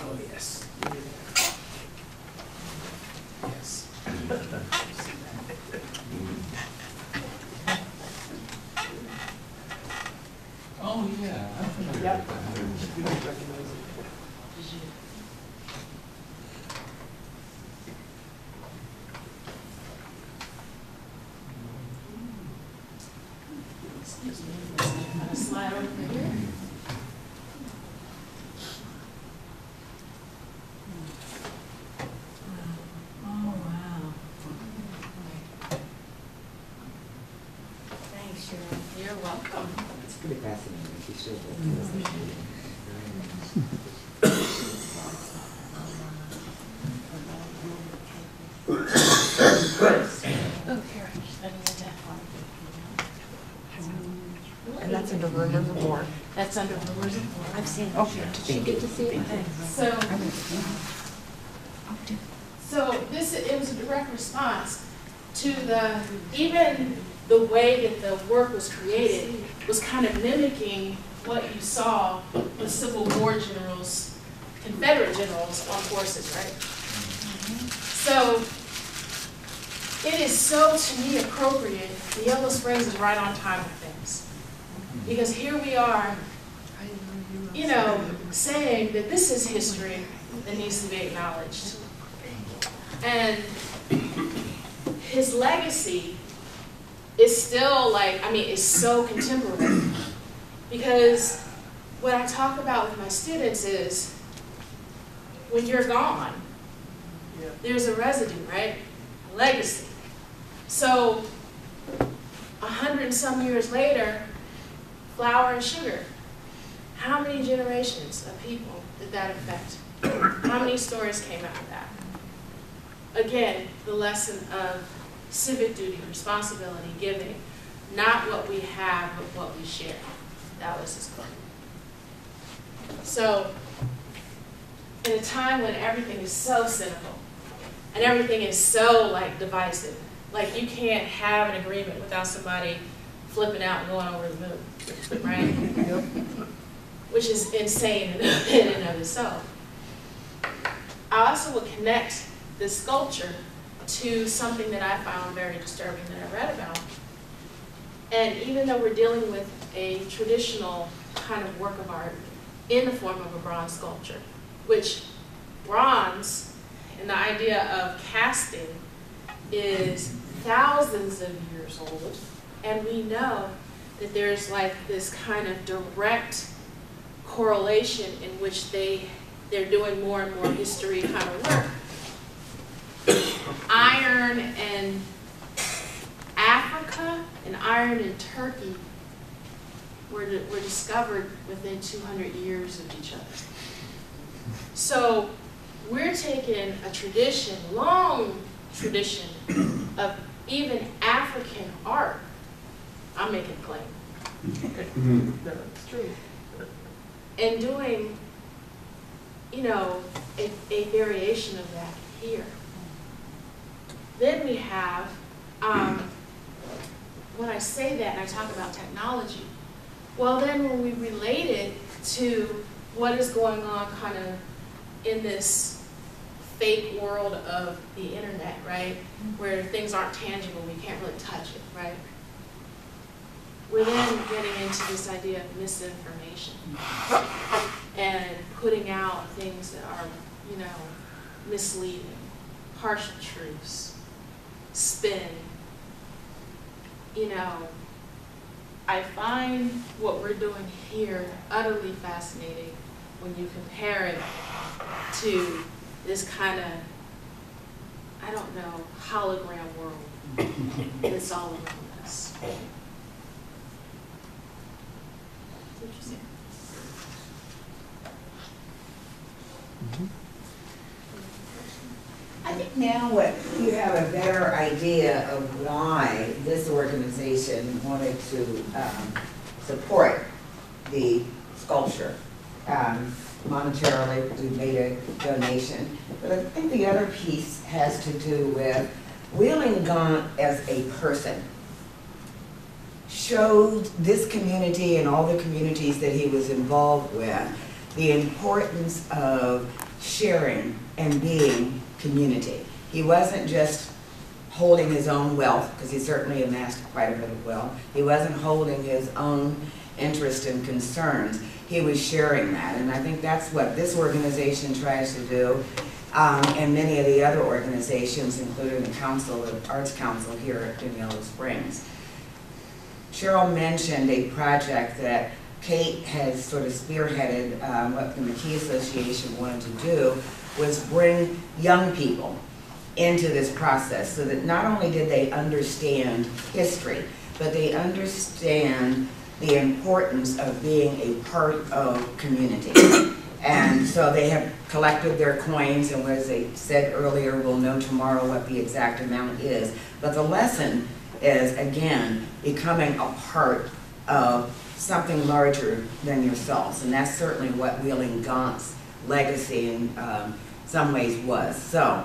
Oh, yes. Yes. Oh, yeah. I'm familiar Yep. with You don't recognize it. Did you? And that's under rumors of war. That's under rumors of war. I've seen. Oh, did you get to see it? So, so this, it was a direct response to the, even the way that the work was created was kind of mimicking what you saw with Civil War generals, Confederate generals on horses, right? So, it is so, to me, appropriate, the Yellow Springs is right on time with things. Because here we are, you know, saying that this is history that needs to be acknowledged. And his legacy is still like, I mean, it's so contemporary. Because what I talk about with my students is when you're gone, there's a residue, right? A legacy. So, a hundred and some years later, flour and sugar. How many generations of people did that affect? How many stories came out of that? Again, the lesson of civic duty, responsibility, giving, not what we have, but what we share. That was his quote. So, in a time when everything is so cynical, and everything is so like divisive, like you can't have an agreement without somebody flipping out and going over the moon, right? Which is insane in and of itself. I also would connect this sculpture to something that I found very disturbing that I read about. And even though we're dealing with a traditional kind of work of art in the form of a bronze sculpture, which bronze and the idea of casting is thousands of years old, and we know that there's like this kind of direct correlation in which they they're doing more and more history kind of work. Iron in Africa and iron in Turkey were, were discovered within 200 years of each other. So we're taking a tradition, long tradition of even African art. I'm making a claim. Mm-hmm. No, it's true. And doing, you know, a, a variation of that here. Then we have, um, when I say that and I talk about technology, well then when we relate it to what is going on kind of in this fake world of the internet, right? Where things aren't tangible, we can't really touch it, right? We're then getting into this idea of misinformation and putting out things that are, you know, misleading, partial truths, spin. You know, I find what we're doing here utterly fascinating when you compare it to this kind of, I don't know, hologram world that's all around us. It's interesting. Mm-hmm. I think now what, you have a better idea of why this organization wanted to um, support the sculpture. Um, Monetarily, we made a donation, but I think the other piece has to do with Wheeling Gaunt as a person showed this community and all the communities that he was involved with the importance of sharing and being community. He wasn't just holding his own wealth, because he certainly amassed quite a bit of wealth. He wasn't holding his own interest and concerns. He was sharing that, and I think that's what this organization tries to do, um, and many of the other organizations, including the Council, Arts Council here in Yellow Springs. Cheryl mentioned a project that Kate has sort of spearheaded, um, what the McKee Association wanted to do, was bring young people into this process so that not only did they understand history, but they understand the importance of being a part of community. And so they have collected their coins, and as they said earlier, we'll know tomorrow what the exact amount is. But the lesson is, again, becoming a part of something larger than yourselves. And that's certainly what Wheeling Gaunt's legacy in um, some ways was. So,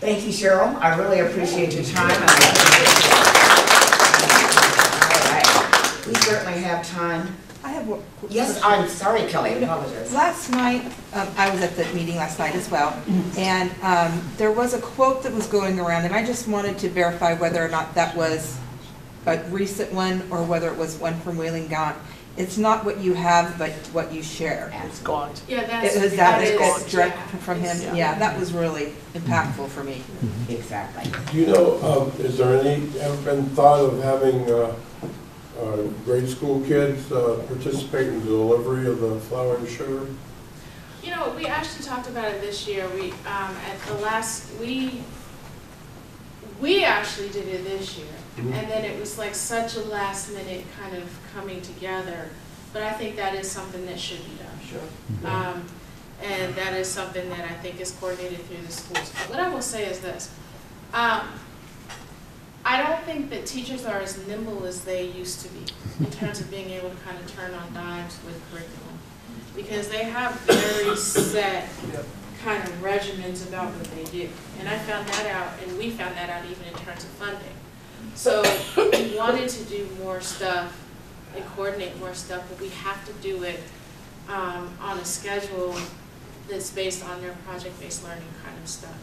thank you, Cheryl. I really appreciate your time. I appreciate- All right. We certainly have time. I have one. Yes. I'm sorry, Kelly, I apologize. Last night, um, I was at the meeting last night as well, and um, there was a quote that was going around, and I just wanted to verify whether or not that was a recent one or whether it was one from Wheeling Gaunt. It's not what you have, but what you share. It's gone. Yeah, that's. It was that, is- it's direct yeah. from him? It's- Yeah, that was really impactful for me. Exactly. Do you know, um, is there any, ever been thought of having uh, uh, grade school kids uh, participate in the delivery of the flour and sugar? You know, we actually talked about it this year. We, um, at the last, we, we actually did it this year. Mhm. And then it was like such a last minute kind of coming together. But I think that is something that should be done. Sure. Um, and that is something that I think is coordinated through the schools. But what I will say is this, um, I don't think that teachers are as nimble as they used to be in terms of being able to kind of turn on dimes with curriculum. Because they have very set kind of regimens about what they do. And I found that out, and we found that out even in terms of funding. So we wanted to do more stuff and coordinate more stuff, but we have to do it um, on a schedule that's based on their project-based learning kind of stuff.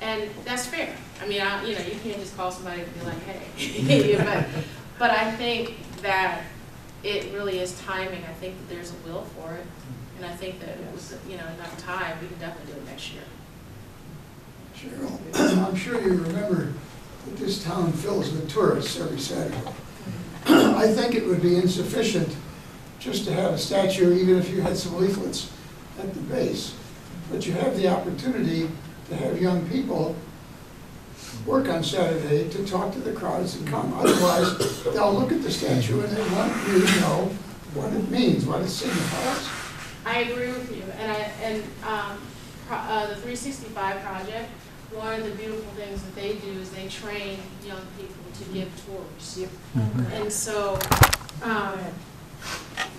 And that's fair. I mean, I, you know, you can't just call somebody and be like, hey. But, but I think that it really is timing. I think that there's a will for it. And I think that it was, you know, enough time, we can definitely do it next year. Cheryl, I'm sure you remember that this town fills with tourists every Saturday. I think it would be insufficient just to have a statue, even if you had some leaflets at the base. But you have the opportunity to have young people work on Saturday to talk to the crowds that come. Otherwise, they'll look at the statue and they won't to know what it means, what it signifies. I agree with you, and I, and, um, uh, the three sixty-five project, one of the beautiful things that they do is they train young people to give tours. And so, um,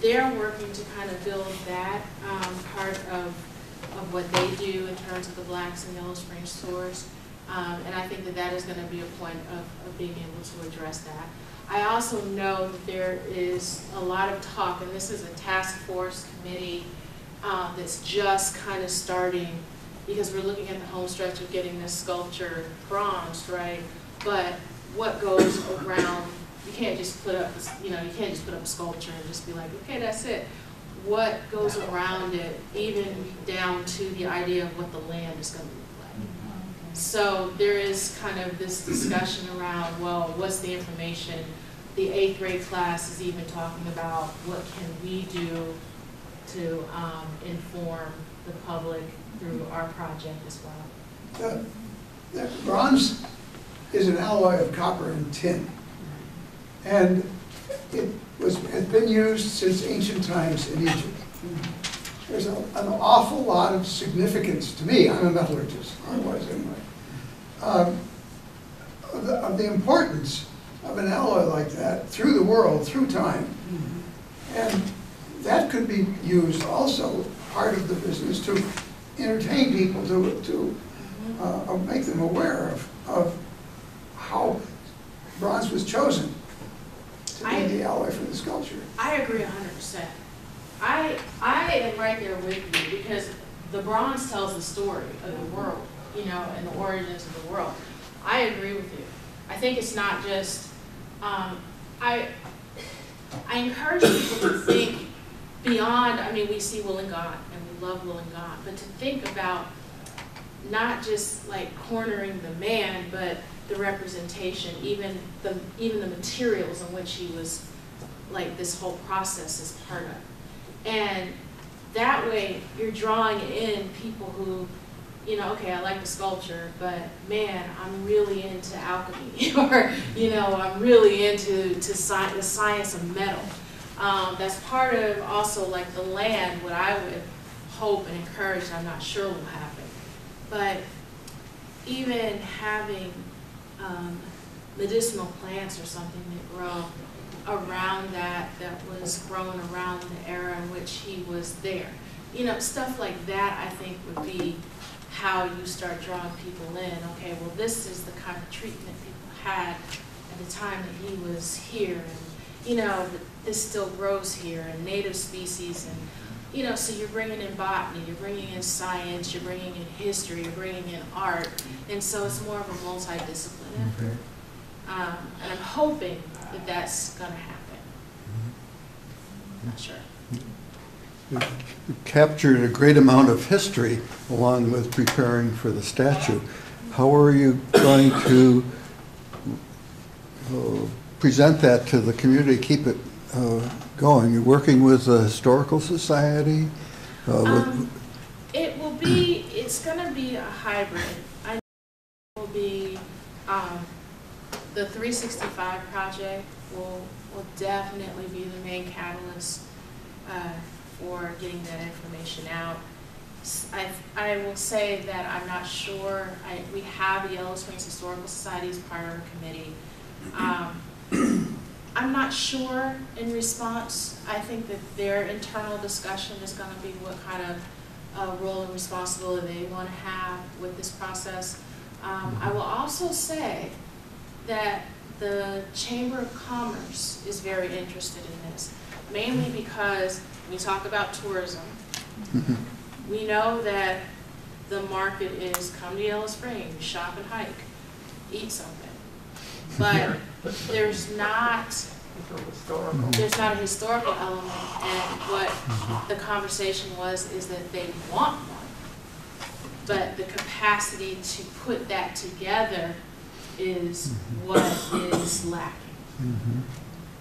they're working to kind of build that, um, part of, of what they do in terms of the Blacks and Yellow Springs tours. Um, and I think that that is gonna be a point of, of being able to address that. I also know that there is a lot of talk, and this is a task force committee um, that's just kind of starting, because we're looking at the home stretch of getting this sculpture bronzed, right? But what goes around, you can't just put up, you know, you can't just put up a sculpture and just be like, okay, that's it. What goes around it, even down to the idea of what the land is gonna look like. So there is kind of this discussion around, well, what's the information? The eighth grade class is even talking about what can we do to um, inform the public through our project as well. The- the Bronze is an alloy of copper and tin. And it was, has been used since ancient times in Egypt. There's a- an awful lot of significance to me, I'm a metallurgist, I was anyway, um, of the, of the importance of an alloy like that through the world, through time. And that could be used also, part of the business, to entertain people, to, to uh, make them aware of, of how bronze was chosen to I- be the alloy for the sculpture. I agree hundred percent. I, I am right there with you because the bronze tells the story of the world, you know, and the origins of the world. I agree with you. I think it's not just, um, I, I encourage people to think beyond, I mean, we see Will and we love Wheeling Gaunt, but to think about not just like cornering the man, but the representation, even the, even the materials in which he was, like, this whole process is part of. And that way, you're drawing in people who, you know, okay, I like the sculpture, but man, I'm really into alchemy, or, you know, I'm really into to sci- the science of metal. Um, that's part of also like the land, what I would hope and encourage, I'm not sure will happen. But even having, um, medicinal plants or something that grow around that, that was grown around the era in which he was there. You know, stuff like that, I think, would be how you start drawing people in. Okay, well, this is the kind of treatment people had at the time that he was here, and, you know, this still grows here, and native species, and, you know, so you're bringing in botany, you're bringing in science, you're bringing in history, you're bringing in art, and so it's more of a multidiscipline effort. Um, and I'm hoping that that's gonna happen. Not sure. You captured a great amount of history along with preparing for the statue. How are you going to uh, present that to the community, keep it uh, going? You're working with the Historical Society? uh, Um, It will be, it's gonna be a hybrid. I will be, um, the three sixty-five project will, will definitely be the main catalyst, uh, for getting that information out. I, I will say that I'm not sure, I, we have the Yellow Springs Historical Society as part of our committee. Um, I'm not sure in response. I think that their internal discussion is gonna be what kind of uh, role and responsibility they wanna have with this process. Um, I will also say that the Chamber of Commerce is very interested in this, mainly because we talk about tourism. We know that the market is come to Yellow Springs, shop and hike, eat something. But there's not, there's not a historical element, and what mm-hmm. the conversation was is that they want one. But the capacity to put that together is mm-hmm. what is lacking. Mm-hmm.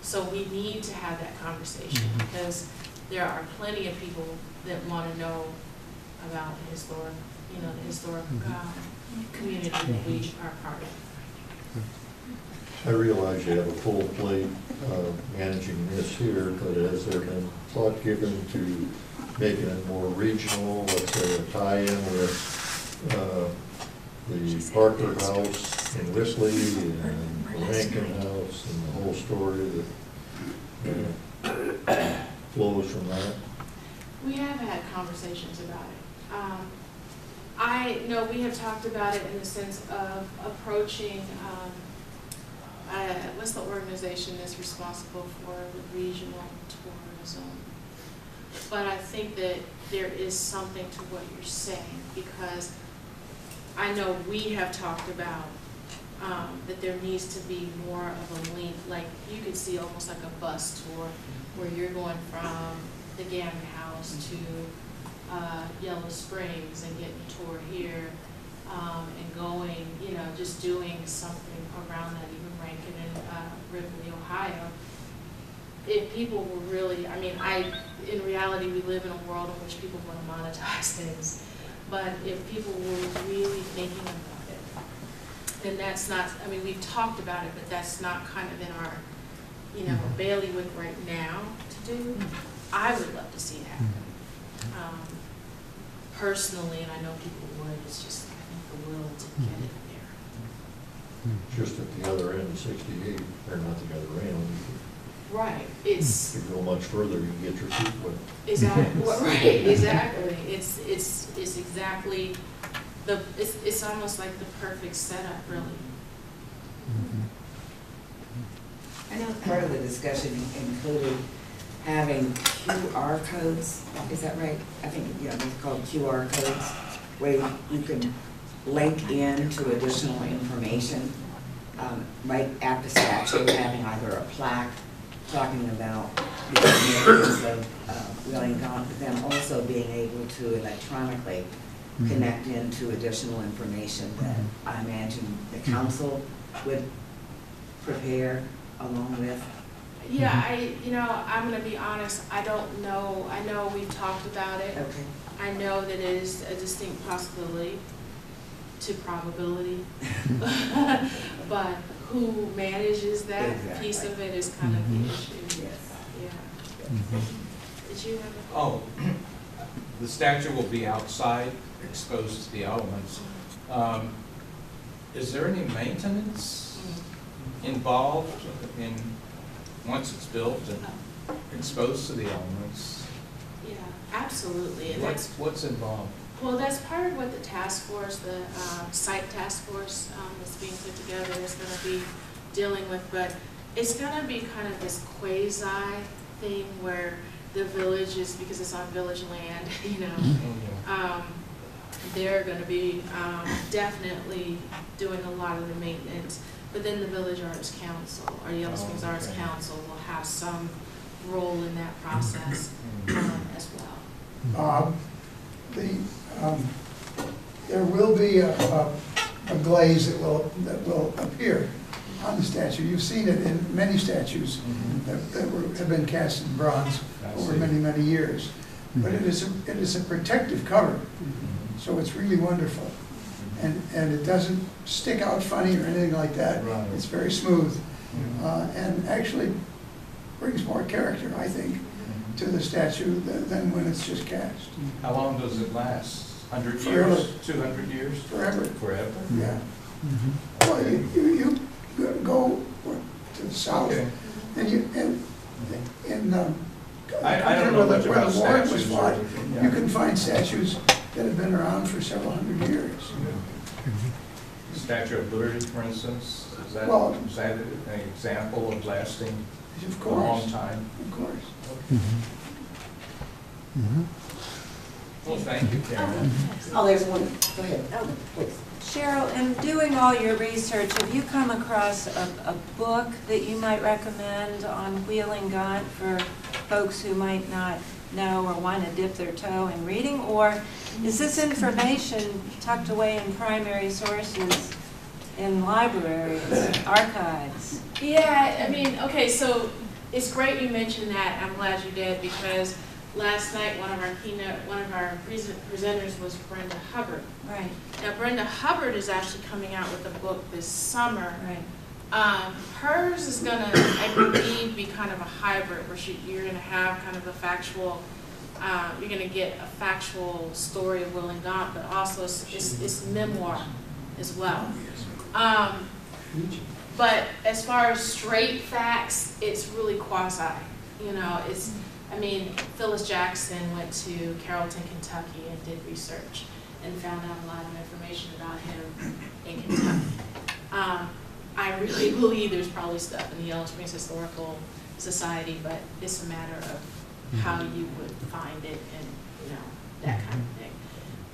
So we need to have that conversation, because there are plenty of people that want to know about the historic, you know, the historic, um, community that we are part of. I realize you have a full plate uh, managing this here, but has there been thought given to making it more regional, let's say a tie-in with uh, the Parker House in Ripley and the Rankin House and the whole story that uh, flows from that? We have had conversations about it. Um, I know we have talked about it in the sense of approaching, um, uh, what's the organization that's responsible for the regional tourism? But I think that there is something to what you're saying, because I know we have talked about, um, that there needs to be more of a link, like, you could see almost like a bus tour, where you're going from the Gammon House to, uh, Yellow Springs and getting a tour here, um, and going, you know, just doing something around that, even Rankin and, uh, Ripley, Ohio. If people were really, I mean, I, in reality, we live in a world in which people want to monetize things. But if people were really thinking about it, then that's not, I mean, we've talked about it, but that's not kind of in our, you know, bailiwick right now to do. I would love to see it happen. Um, Personally, and I know people would, it's just, I think the will to get it. Just at the other end of sixty-eight, or not the other end, Right, hmm. it's, if you go much further, you can get your feet wet. exactly, right, exactly. It's, it's, it's exactly the, it's, it's almost like the perfect setup, really. Mm-hmm. I know part of the discussion included having QR codes, is that right? I think, you know, they're called QR codes, where you can link in to additional information, um, right at the statue, having either a plaque talking about the significance of uh, Wheeling-Gaunt, but then also being able to electronically connect into additional information that I imagine the council would prepare along with. Yeah, I, you know, I'm gonna be honest, I don't know, I know we've talked about it. Okay. I know that it is a distinct possibility to probability. But who manages that piece of it is kind of the mm-hmm. issue. Yes. Yeah. Mm-hmm. Did you have a? Oh, the statue will be outside, exposed to the elements. Mm-hmm. Um, Is there any maintenance involved in, once it's built and exposed to the elements? Yeah, absolutely, and What's, that's, what's involved? Well, that's part of what the task force, the um, site task force um, that's being put together is gonna be dealing with, but it's gonna be kind of this quasi thing where the village is, because it's on village land, you know, Oh, um, they're gonna be, um, definitely doing a lot of the maintenance. But then the Village Arts Council, or Yellow Springs Oh, Arts. Council will have some role in that process, um, as well. Um, The, um, there will be a, a a glaze that will, that will appear on the statue. You've seen it in many statues Mhm. that, that were, have been cast in bronze I over see. many, many years. But it is, a it is a protective cover, Mhm. so it's really wonderful. And, and it doesn't stick out funny or anything like that. Right. It's very smooth, Mhm. uh, and actually brings more character, I think. To the statue than, than when it's just cast, How long does it last? Hundred Forever. years, two hundred years? forever. Forever? Yeah. Well, you, you, you go to the south, Okay. and you, and in, um. I, I don't know the- much the about war was statues. fought, anything, You can find statues that have been around for several hundred years. the Statue of Liberty, for instance, is that, Well- is that an example of lasting Of a long time? of course. Well, thank you, Karen. Oh, there's one, go ahead, Oh, please. Cheryl, in doing all your research, have you come across a, a book that you might recommend on Wheeling Gaunt for folks who might not know or want to dip their toe in reading? Or is this information tucked away in primary sources in libraries, archives? Yeah, I mean, okay, so it's great you mentioned that. I'm glad you did because last night, one of our keynote, one of our presenters was Brenda Hubbard. Right, Now Brenda Hubbard is actually coming out with a book this summer. right. Um, hers is gonna, I believe, be kind of a hybrid where she, you're gonna have kind of a factual, uh, you're gonna get a factual story of Wheeling Gaunt, but also it's, it's, it's memoir as well. Um, but as far as straight facts, it's really quasi, you know, it's, I mean, Phyllis Jackson went to Carrollton, Kentucky and did research and found out a lot of information about him in Kentucky. Um, I really believe there's probably stuff in the Yellow Springs Historical Society, but it's a matter of how you would find it and, you know, that kind of thing.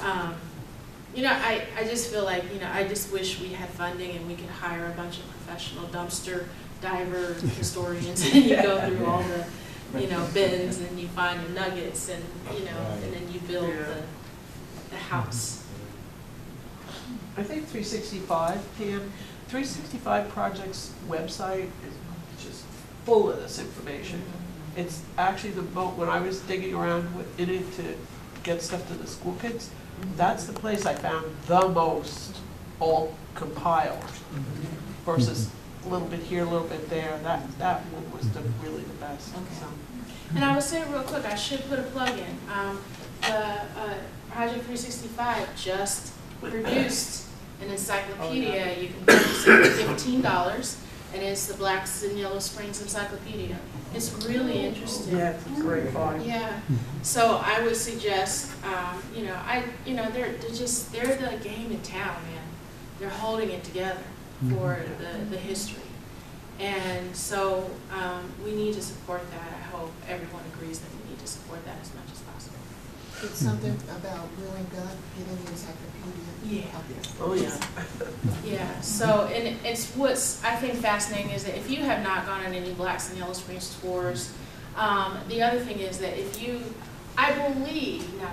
Um, you know, I, I just feel like, you know, I just wish we had funding and we could hire a bunch of professional dumpster diver historians and you go through all the, you know, bins and you find the nuggets and, you know, and then you build the, the house. I think three sixty-five, Pam, three sixty-five Project's website is just full of this information. Mm-hmm. It's actually the mo, when I was digging around in it to get stuff to the school kids, that's the place I found the most all compiled versus a little bit here, a little bit there. That, that one was the, really the best, Okay. so. And I will say real quick, I should put a plug in. Um, the, uh, Project three sixty-five just produced an encyclopedia. You can purchase it for fifteen dollars, and it's the Blacks in Yellow Springs Encyclopedia. It's really interesting. Yeah, it's a great find. Yeah, so I would suggest, um, you know, I, you know, they're, they're just, they're the game in town, man. They're holding it together for the, the history. And so, um, we need to support that. I hope everyone agrees that we need to support that as much as possible. It's something about Wheeling Gaunt getting the encyclopedia. Yeah. Oh, yeah. Yeah, so, and it's what's, I think fascinating is that if you have not gone on any Blacks in Yellow Springs tours, um, the other thing is that if you, I believe, now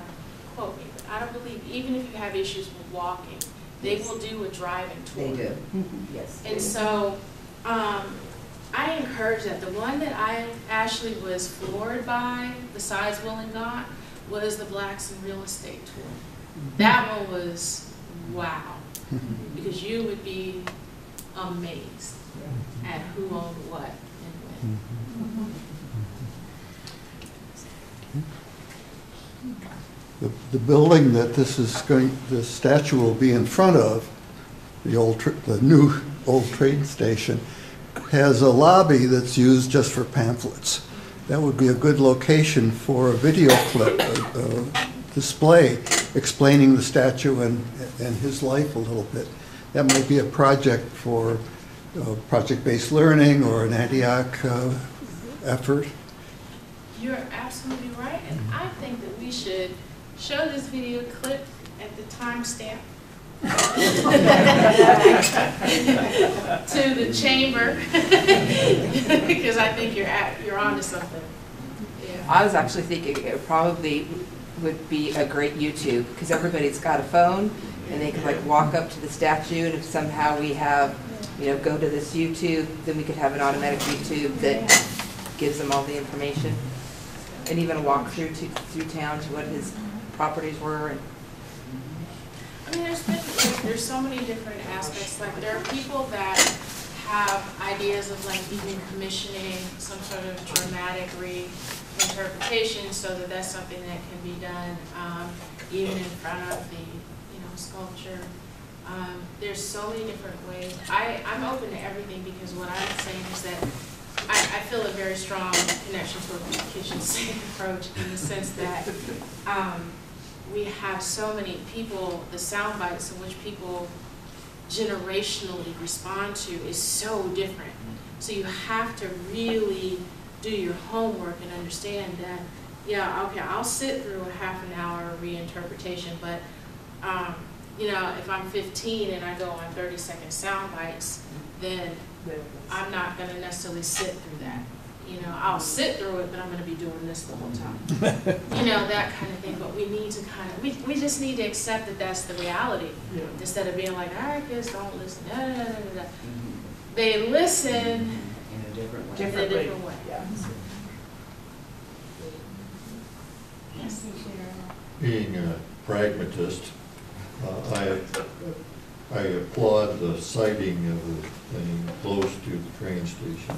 quote me, but I don't believe, even if you have issues with walking, they will do a driving tour. They do, yes. And so, um, I encourage that. The one that I actually was floored by, besides Wheeling Gaunt, was the Blacks in Real Estate Tour. Mm-hmm. That one was, wow, mm-hmm. because you would be amazed at who owned what and when. Mm-hmm. The, the building that this is going, this statue will be in front of, the old, the new old train station, has a lobby that's used just for pamphlets. That would be a good location for a video clip, uh, display explaining the statue and, and his life a little bit. That might be a project for uh, project-based learning or an Antioch uh, effort. You're absolutely right, and I think that we should show this video clip at the timestamp to the chamber, because I think you're at, you're onto something. Yeah. I was actually thinking it probably would be a great YouTube, because everybody's got a phone, and they could like walk up to the statue, and if somehow we have, you know, go to this YouTube, then we could have an automatic YouTube that gives them all the information. And even a walk through to, through town to what his properties were, and mean, there's been, there's- there's so many different aspects, like, there are people that have ideas of like even commissioning some sort of dramatic reinterpretation, so that that's something that can be done, um, even in front of the, you know, sculpture. Um, there's so many different ways. I, I'm open to everything, because what I'm saying is that I, I feel a very strong connection to a kitchen sink approach in the sense that, um, we have so many people, the sound bites in which people generationally respond to is so different. So you have to really do your homework and understand that, yeah, okay, I'll sit through a half an hour reinterpretation, but, um, you know, if I'm fifteen and I go on thirty second sound bites, then I'm not gonna necessarily sit through that. You know, I'll sit through it, but I'm gonna be doing this the whole time. You know, that kind of thing, but we need to kind of, we, we just need to accept that that's the reality. Yeah. Instead of being like, all right, kids, don't listen, da, da, da, da, da. They listen In a different way. in a different way. Yeah. Yes. Being a pragmatist, uh, I, I applaud the siting of the thing close to the train station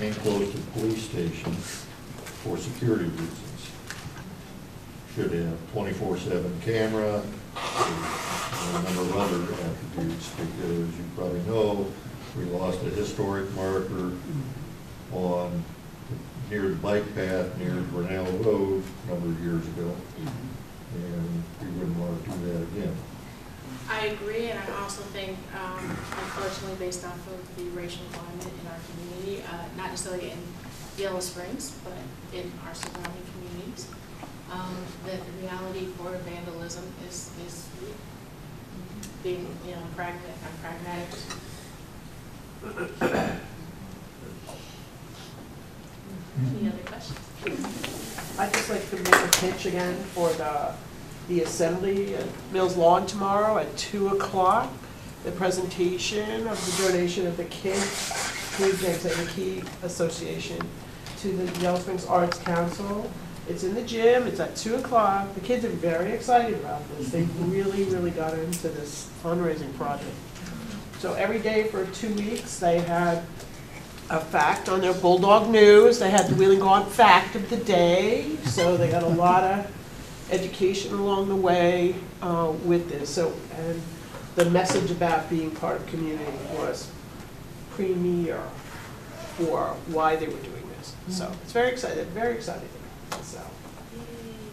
and close to the police station for security reasons. Should have twenty-four seven camera, and a number of other attributes, because you probably know, we lost a historic marker on, near the bike path, near Grinnell Road, a number of years ago. And we wouldn't want to do that again. I agree, and I also think, um, unfortunately, based off of the racial climate in our community, uh, not necessarily in Yellow Springs, but in our surrounding communities, um, that the reality for vandalism is, is being, you know, pragmatic, I'm pragmatic. Any other questions? I'd just like to make a pitch again for the, the assembly at Mills Lawn tomorrow at two o'clock. The presentation of the donation of the kids, Kids Anxiety Association to the Yellow Springs Arts Council. It's in the gym, it's at two o'clock. The kids are very excited about this. They really, really got into this fundraising project. So every day for two weeks, they had a fact on their Bulldog News. They had the Wheeling Gaunt fact of the day, so they got a lot of education along the way uh, with this. So, and the message about being part of community was premier for why they were doing this. So it's very exciting, very excited. So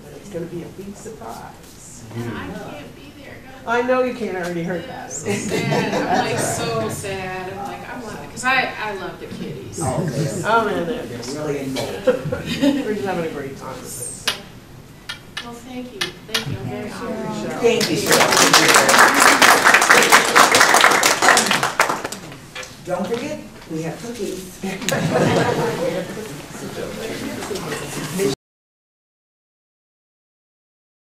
and it's going to be a big surprise. And I can't be there. I know you can't I already heard that. Yes, sad. I'm like so sad. I'm like, I'm like, because I, I love the kitties. Oh, they're, Oh man, they're they're really involved. we're just having a great time with this. Well, thank you. Thank you. I'm very honored. Thank you, Cheryl. Don't forget, we have cookies.